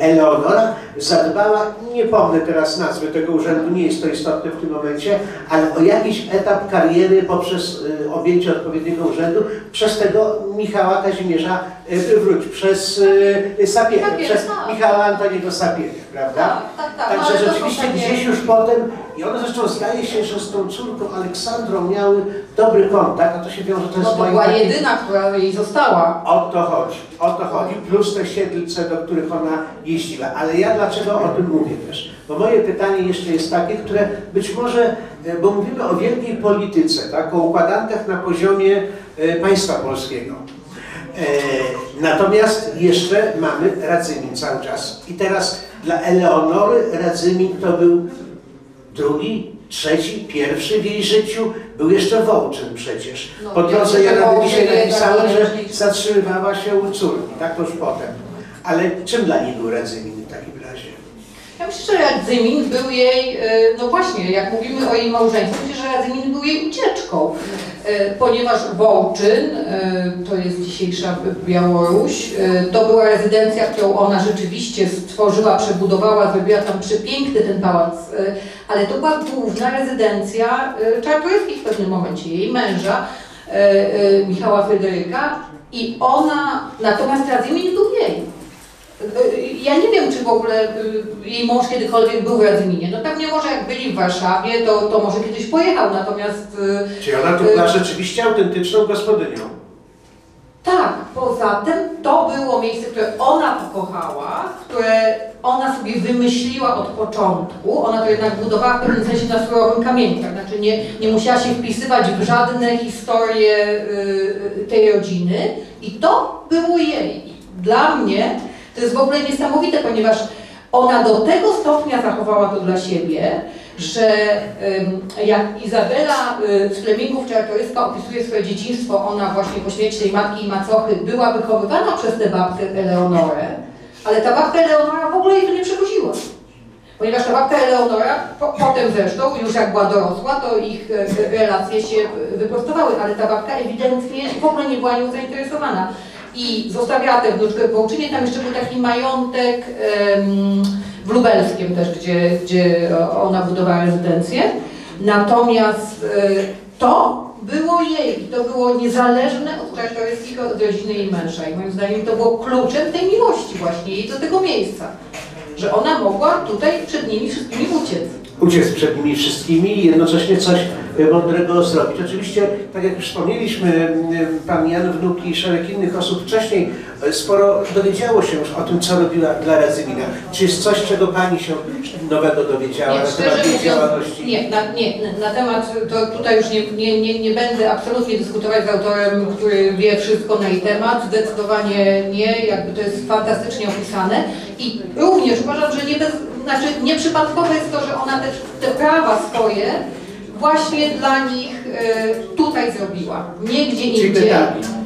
Eleonora zadbała, nie pomnę teraz nazwy tego urzędu, nie jest to istotne w tym momencie, ale o jakiś etap kariery poprzez y, objęcie odpowiedniego urzędu przez tego Michała Kazimierza, y, wróć, przez y, Sapiegę, przez tak. Michała Antoniego Sapiegę, prawda? tak, tak. no, Także są rzeczywiście gdzieś już potem, i one zresztą zdaje się, że z tą córką Aleksandrą miały dobry kontakt, a to się wiąże też No z to moim była takim- jedyna, która jej została. O to chodzi, o to chodzi, plus te siedlce, do których ona jeździła. Ale ja dlaczego o tym mówię też? Bo moje pytanie jeszcze jest takie, które być może, e, bo mówimy o wielkiej polityce, tak, o układankach na poziomie e, państwa polskiego. E, natomiast jeszcze mamy Radzymin cały czas. I teraz dla Eleonory Radzymin to był drugi, trzeci, pierwszy w jej życiu był jeszcze Wołczyn przecież. No, Po drodze ja że nawet dzisiaj napisałem, że najważniejszy. zatrzymywała się u córki, tak to już potem. Ale czym dla niej był Radzymin w takim razie? Ja myślę, że Radzymin był jej, e, no właśnie, jak mówimy o jej małżeństwie, myślę, że Radzymin był jej ucieczką, ponieważ Wołczyn, e, to jest dzisiejsza Białoruś, e, to była rezydencja, którą ona rzeczywiście stworzyła, przebudowała, zrobiła tam przepiękny ten pałac, e, ale to była główna rezydencja e, Czartoryskich w pewnym momencie, jej męża, e, e, Michała Fryderyka i ona, natomiast Radzymin był jej. Y, Ja nie wiem, czy w ogóle y, jej mąż kiedykolwiek był w Radzyminie. No pewnie może jak byli w Warszawie, to, to może kiedyś pojechał, natomiast y, Czyli ona tu była rzeczywiście autentyczną gospodynią. tak, poza tym to było miejsce, które ona pokochała, które ona sobie wymyśliła od początku. Ona to jednak budowała w pewnym sensie na surowym kamieniu, tak? Znaczy nie, nie musiała się wpisywać w żadne historie y, tej rodziny i to było jej. Dla mnie to jest w ogóle niesamowite, ponieważ ona do tego stopnia zachowała to dla siebie, że jak Izabela y, z Flemingów Czartoryska opisuje swoje dzieciństwo, ona właśnie po śmierci tej matki i macochy była wychowywana przez tę babkę Eleonorę, ale ta babka Eleonora w ogóle jej to nie przechodziła. Ponieważ ta babka Eleonora, po, potem zresztą, już jak była dorosła, to ich e, e, relacje się wyprostowały, ale ta babka ewidentnie w ogóle nie była nią zainteresowana. I zostawiała tę wnuczkę w Wołczynie, tam jeszcze był taki majątek w Lubelskiem też, gdzie, gdzie ona budowała rezydencję. Natomiast e, to było jej, to było niezależne od Czartoryskiego, od rodziny jej męża. I moim zdaniem to było kluczem tej miłości właśnie jej do tego miejsca. Że ona mogła tutaj przed nimi wszystkimi uciec. Uciec przed nimi wszystkimi i jednocześnie coś e, mądrego zrobić. Oczywiście, tak jak wspomnieliśmy, pan Jan Wnuk i szereg innych osób wcześniej sporo dowiedziało się już o tym, co robiła dla Razymina. Czy jest coś, czego pani się nowego dowiedziała Nie, na temat mówiąc, działalności? nie, na, nie, na temat, to tutaj już nie, nie, nie, nie będę absolutnie dyskutować z autorem, który wie wszystko na jej temat, zdecydowanie nie, jakby to jest fantastycznie opisane i również uważam, że nie bez, znaczy nieprzypadkowe jest to, że ona te, te prawa swoje właśnie dla nich e, tutaj zrobiła, nie gdzie Czyli indziej.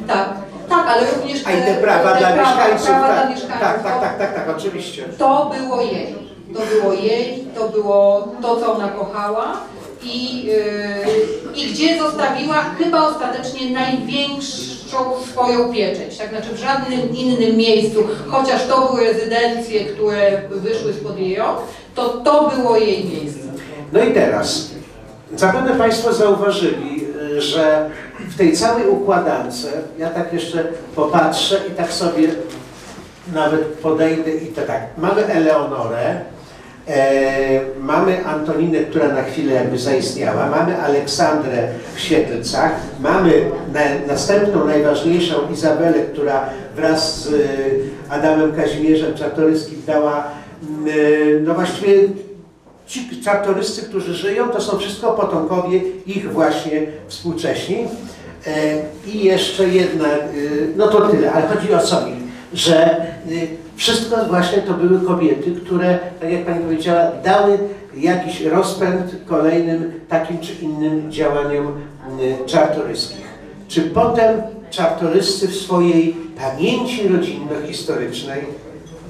Tak, tak, ale również A i te prawa te dla prawa, mieszkańców, prawa dla tak, mieszkańców. tak, tak, tak, tak, tak, oczywiście. to było jej. To było jej, to było to, co ona kochała i, yy, i gdzie zostawiła chyba ostatecznie największą swoją pieczęć. Tak znaczy w żadnym innym miejscu, chociaż to były rezydencje, które wyszły spod jej rąk, to to było jej miejsce. No i teraz, zapewne Państwo zauważyli, że w tej całej układance, ja tak jeszcze popatrzę i tak sobie nawet podejdę i to tak, mamy Eleonorę, e, mamy Antoninę, która na chwilę jakby zaistniała, mamy Aleksandrę w Siedlcach, mamy na, następną, najważniejszą Izabelę, która wraz z y, Adamem Kazimierzem Czartoryskim dała, y, no właściwie ci czartoryscy, którzy żyją, to są wszystko potomkowie ich właśnie współcześni. E, I jeszcze jedna, y, no to tyle, ale chodzi o co mi, że y, wszystko właśnie to były kobiety, które, tak jak Pani powiedziała, dały jakiś rozpęd kolejnym takim czy innym działaniom czartoryskich. Czy potem czartoryscy w swojej pamięci rodzinno-historycznej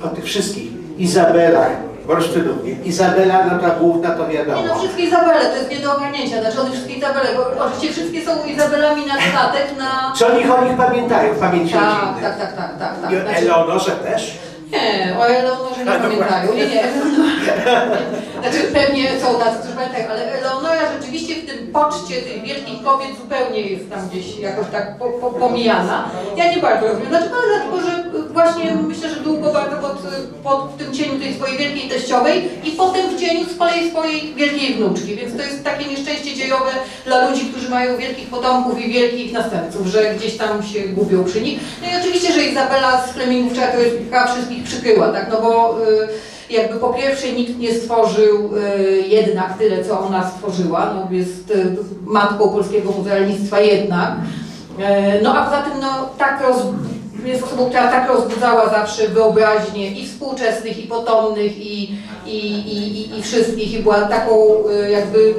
o tych wszystkich Izabelach, Borszczynów, nie? Izabela, no ta główna to Nie no, wiadomo. wszystkie Izabele, to jest nie do ogarnięcia, znaczy one wszystkie Izabele, bo oczywiście wszystkie są Izabelami na dodatek na... Czy oni o nich pamiętają w pamięci Tak, tak, tak, tak, tak. tak. I o Znaczy- Eleonorze też? Nie, o Eleonorze nie A, pamiętają. Nie, nie. Znaczy pewnie są tacy, którzy pamiętają, ale Eleonora rzeczywiście w tym poczcie tych wielkich kobiet zupełnie jest tam gdzieś jakoś tak po, po, pomijana. Ja nie bardzo rozumiem. Dlaczego? Ale Dlatego, że właśnie myślę, że długo bardzo pod, pod tym cieniu tej swojej wielkiej teściowej i potem w cieniu z kolei swojej wielkiej wnuczki. Więc to jest takie nieszczęście dziejowe dla ludzi, którzy mają wielkich potomków i wielkich następców, że gdzieś tam się gubią przy nich. No i oczywiście, że Izabela z Flemingów Czartoryska wszystkich przykryła, tak? No bo y, jakby po pierwsze nikt nie stworzył y, jednak tyle, co ona stworzyła, no jest y, matką polskiego muzealnictwa jednak. E, No a poza tym no tak roz, jest osobą, która tak rozbudzała zawsze wyobraźnię i współczesnych, i potomnych, i, i, i, i, wszystkich, i była taką jakby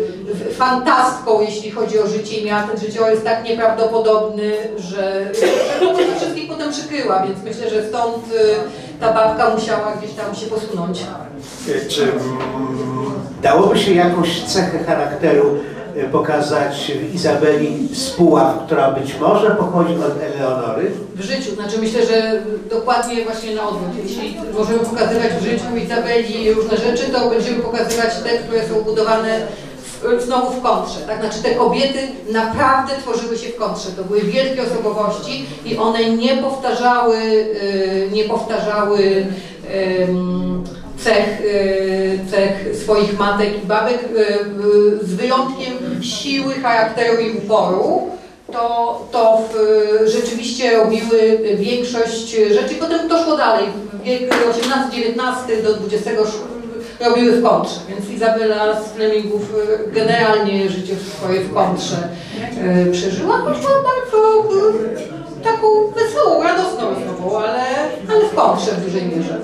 fantastką, jeśli chodzi o życie i miała ten życiorys tak nieprawdopodobny, że że wszystkich potem przykryła, więc myślę, że stąd ta babka musiała gdzieś tam się posunąć. E, Czy mm, dałoby się jakąś cechę charakteru e, pokazać Izabeli z Puław, która być może pochodzi od Eleonory? w życiu. Znaczy myślę, że dokładnie właśnie na odwrót. Jeśli możemy pokazywać w życiu Izabeli różne rzeczy, to będziemy pokazywać te, które są budowane znowu w kontrze. Tak? Znaczy te kobiety naprawdę tworzyły się w kontrze. To były wielkie osobowości i one nie powtarzały, y, nie powtarzały cech, y, cech swoich matek i babek y, z wyjątkiem siły charakteru i uporu to, to w, rzeczywiście robiły większość rzeczy. Potem to szło dalej. W wieku XVIII-XIX do XX robiły w kontrze. Więc Izabela z Flemingów y, generalnie życie swoje w kontrze y, przeżyła. Choć była bardzo y, taką wesołą, radosną osobą, ale, ale w kontrze w dużej mierze.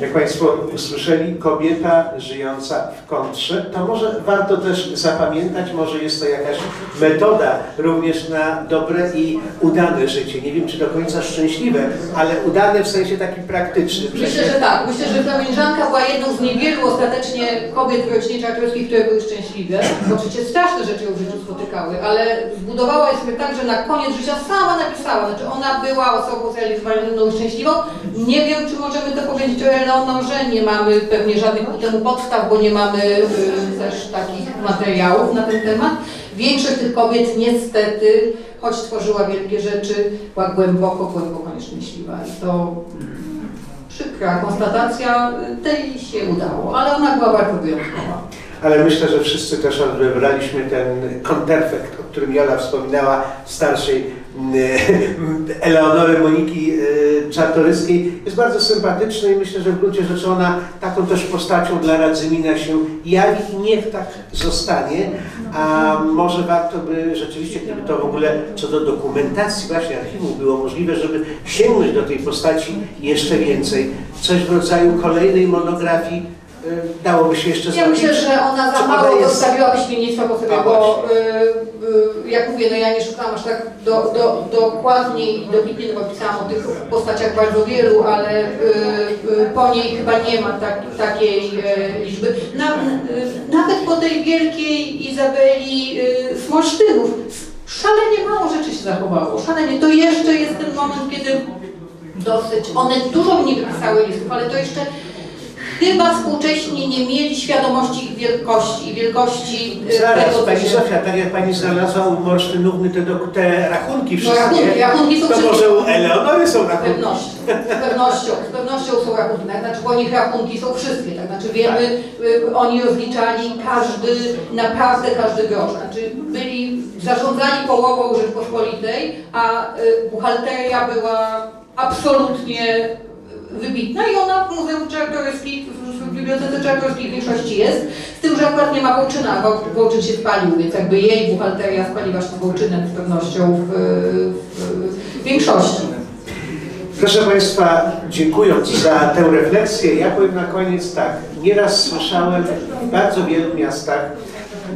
Jak Państwo usłyszeli, kobieta żyjąca w kontrze, to może warto też zapamiętać, może jest to jakaś metoda również na dobre i udane życie. Nie wiem, czy do końca szczęśliwe, ale udane w sensie takim praktycznym. Myślę, że tak. Myślę, że Flamenżanka była jedną z niewielu ostatecznie kobiet czartorskiej, które były szczęśliwe. Oczywiście straszne rzeczy ją w życiu spotykały, ale zbudowała je sobie tak, że na koniec życia sama napisała. Znaczy ona była osobą zrealizowaną i szczęśliwą. Nie wiem, czy możemy to powiedzieć o Eleonorze. Nie mamy pewnie żadnych temu podstaw, bo nie mamy y, też takich materiałów na ten temat. Większość tych kobiet niestety, choć tworzyła wielkie rzeczy, była głęboko, głęboko nieszczęśliwa. I to przykra konstatacja, tej się udało, ale ona była bardzo wyjątkowa. Ale myślę, że wszyscy też odebraliśmy ten konterfekt, o którym Jola wspominała, starszej mm, Eleonory Moniki y, Czartoryskiej. Jest bardzo sympatyczny i myślę, że w gruncie rzeczy ona taką też postacią dla Radzymina się jawi i niech tak zostanie. A może warto by rzeczywiście, gdyby to w ogóle co do dokumentacji właśnie archiwum było możliwe, żeby sięgnąć do tej postaci jeszcze więcej. Coś w rodzaju kolejnej monografii dałoby się jeszcze Ja zrobić. myślę, że ona za mało jest- piśmiennictwa po sobie, A, bo y, y, jak mówię, no ja nie szukałam aż tak do, do, dokładnie i dobitnie, no bo pisałam o tych postaciach bardzo wielu, ale y, y, po niej chyba nie ma tak, takiej y, liczby. Na, y, nawet po tej wielkiej Izabeli y, Smolsztynów szalenie mało rzeczy się zachowało. Szalenie. To jeszcze jest ten moment, kiedy dosyć, one dużo mi nie wypisały listów, ale to jeszcze chyba współcześnie nie mieli świadomości ich wielkości wielkości y, Zaraz, tego, Pani. Zofia, tak jak Pani znalazła u Morsztynówny te, te rachunki No, rachunki, wszystkie, rachunki są to może u Eleonory są Z rachunki. pewnością, z pewnością, z pewnością są rachunki, tak? znaczy po nich rachunki są wszystkie, tak? Znaczy wiemy, y, oni rozliczali każdy, naprawdę każdy grosz, znaczy byli, zarządzali połową Rzeczpospolitej, a y, buchalteria była absolutnie wybitna i ona w Muzeum Czartoryskich, w Bibliotece Czartorskiej w większości jest, z tym, że akurat nie ma Wołczyna, Woł- Wołczyn się spalił, więc jakby jej buchalteria spaliła się z Wołczynem z pewnością w, w większości. Proszę Państwa, dziękując za tę refleksję, ja powiem na koniec tak. Nieraz słyszałem w bardzo wielu miastach,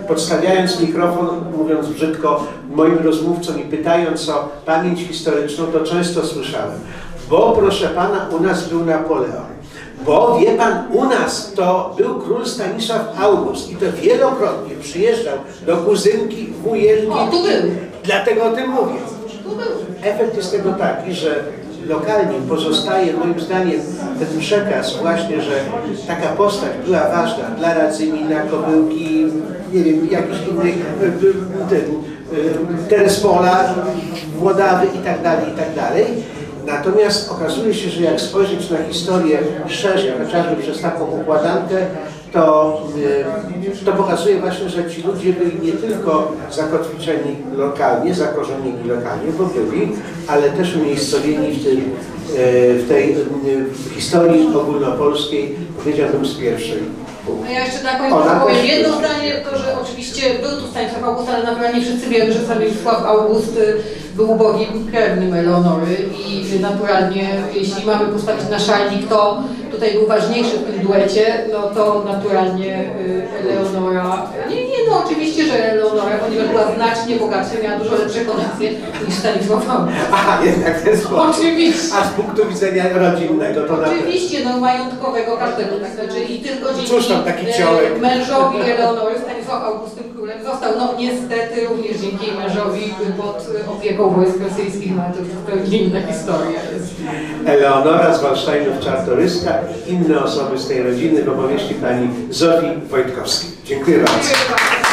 podstawiając mikrofon, mówiąc brzydko, moim rozmówcom i pytając o pamięć historyczną, to często słyszałem, bo proszę Pana, u nas był Napoleon. Bo wie Pan, u nas to był król Stanisław August i to wielokrotnie przyjeżdżał do kuzynki, wujelki. O, tu był. Dlatego o tym mówię. Tu był. Efekt jest tego taki, że lokalnie pozostaje moim zdaniem ten przekaz właśnie, że taka postać była ważna dla Radzymina, Kobyłki, nie wiem, jakichś innych, ten, y, Terespola, Włodawy i tak dalej, i tak dalej. Natomiast okazuje się, że jak spojrzeć na historię szerzej, chociażby przez taką układankę, to, y, to pokazuje właśnie, że ci ludzie byli nie tylko zakotwiczeni lokalnie, zakorzenieni lokalnie, bo byli, ale też umiejscowieni w, tym, y, w tej y, historii ogólnopolskiej, powiedziałbym z pierwszej. A ja jeszcze na powiem jedno zdanie, to że oczywiście był tu Stanisław August, ale naturalnie wszyscy wiemy, że Stanisław August był ubogim krewnym Eleonory i naturalnie, jeśli mamy postawić na szalnik, to tutaj był ważniejszy w tym duecie, no to naturalnie y, Eleonora, nie, nie, no oczywiście, że Eleonora, ponieważ była znacznie bogatsza, miała dużo lepsze konekcje niż Stanisław. Aha, jednak ten sposób. Oczywiście. A z punktu widzenia rodzinnego to na. Oczywiście, no majątkowego każdego, tak znaczy i tylko dzięki Cóż tam taki e, ciołek. mężowi Eleonory Stanisław Augustym królem został, no niestety również dzięki mężowi pod opieką wojsk rosyjskich, no to zupełnie inna historia jest. Eleonora z Wallsteinów Czartoryska i inne osoby z tej rodziny w opowieści pani Zofii Wojtkowskiej. Dziękuję bardzo.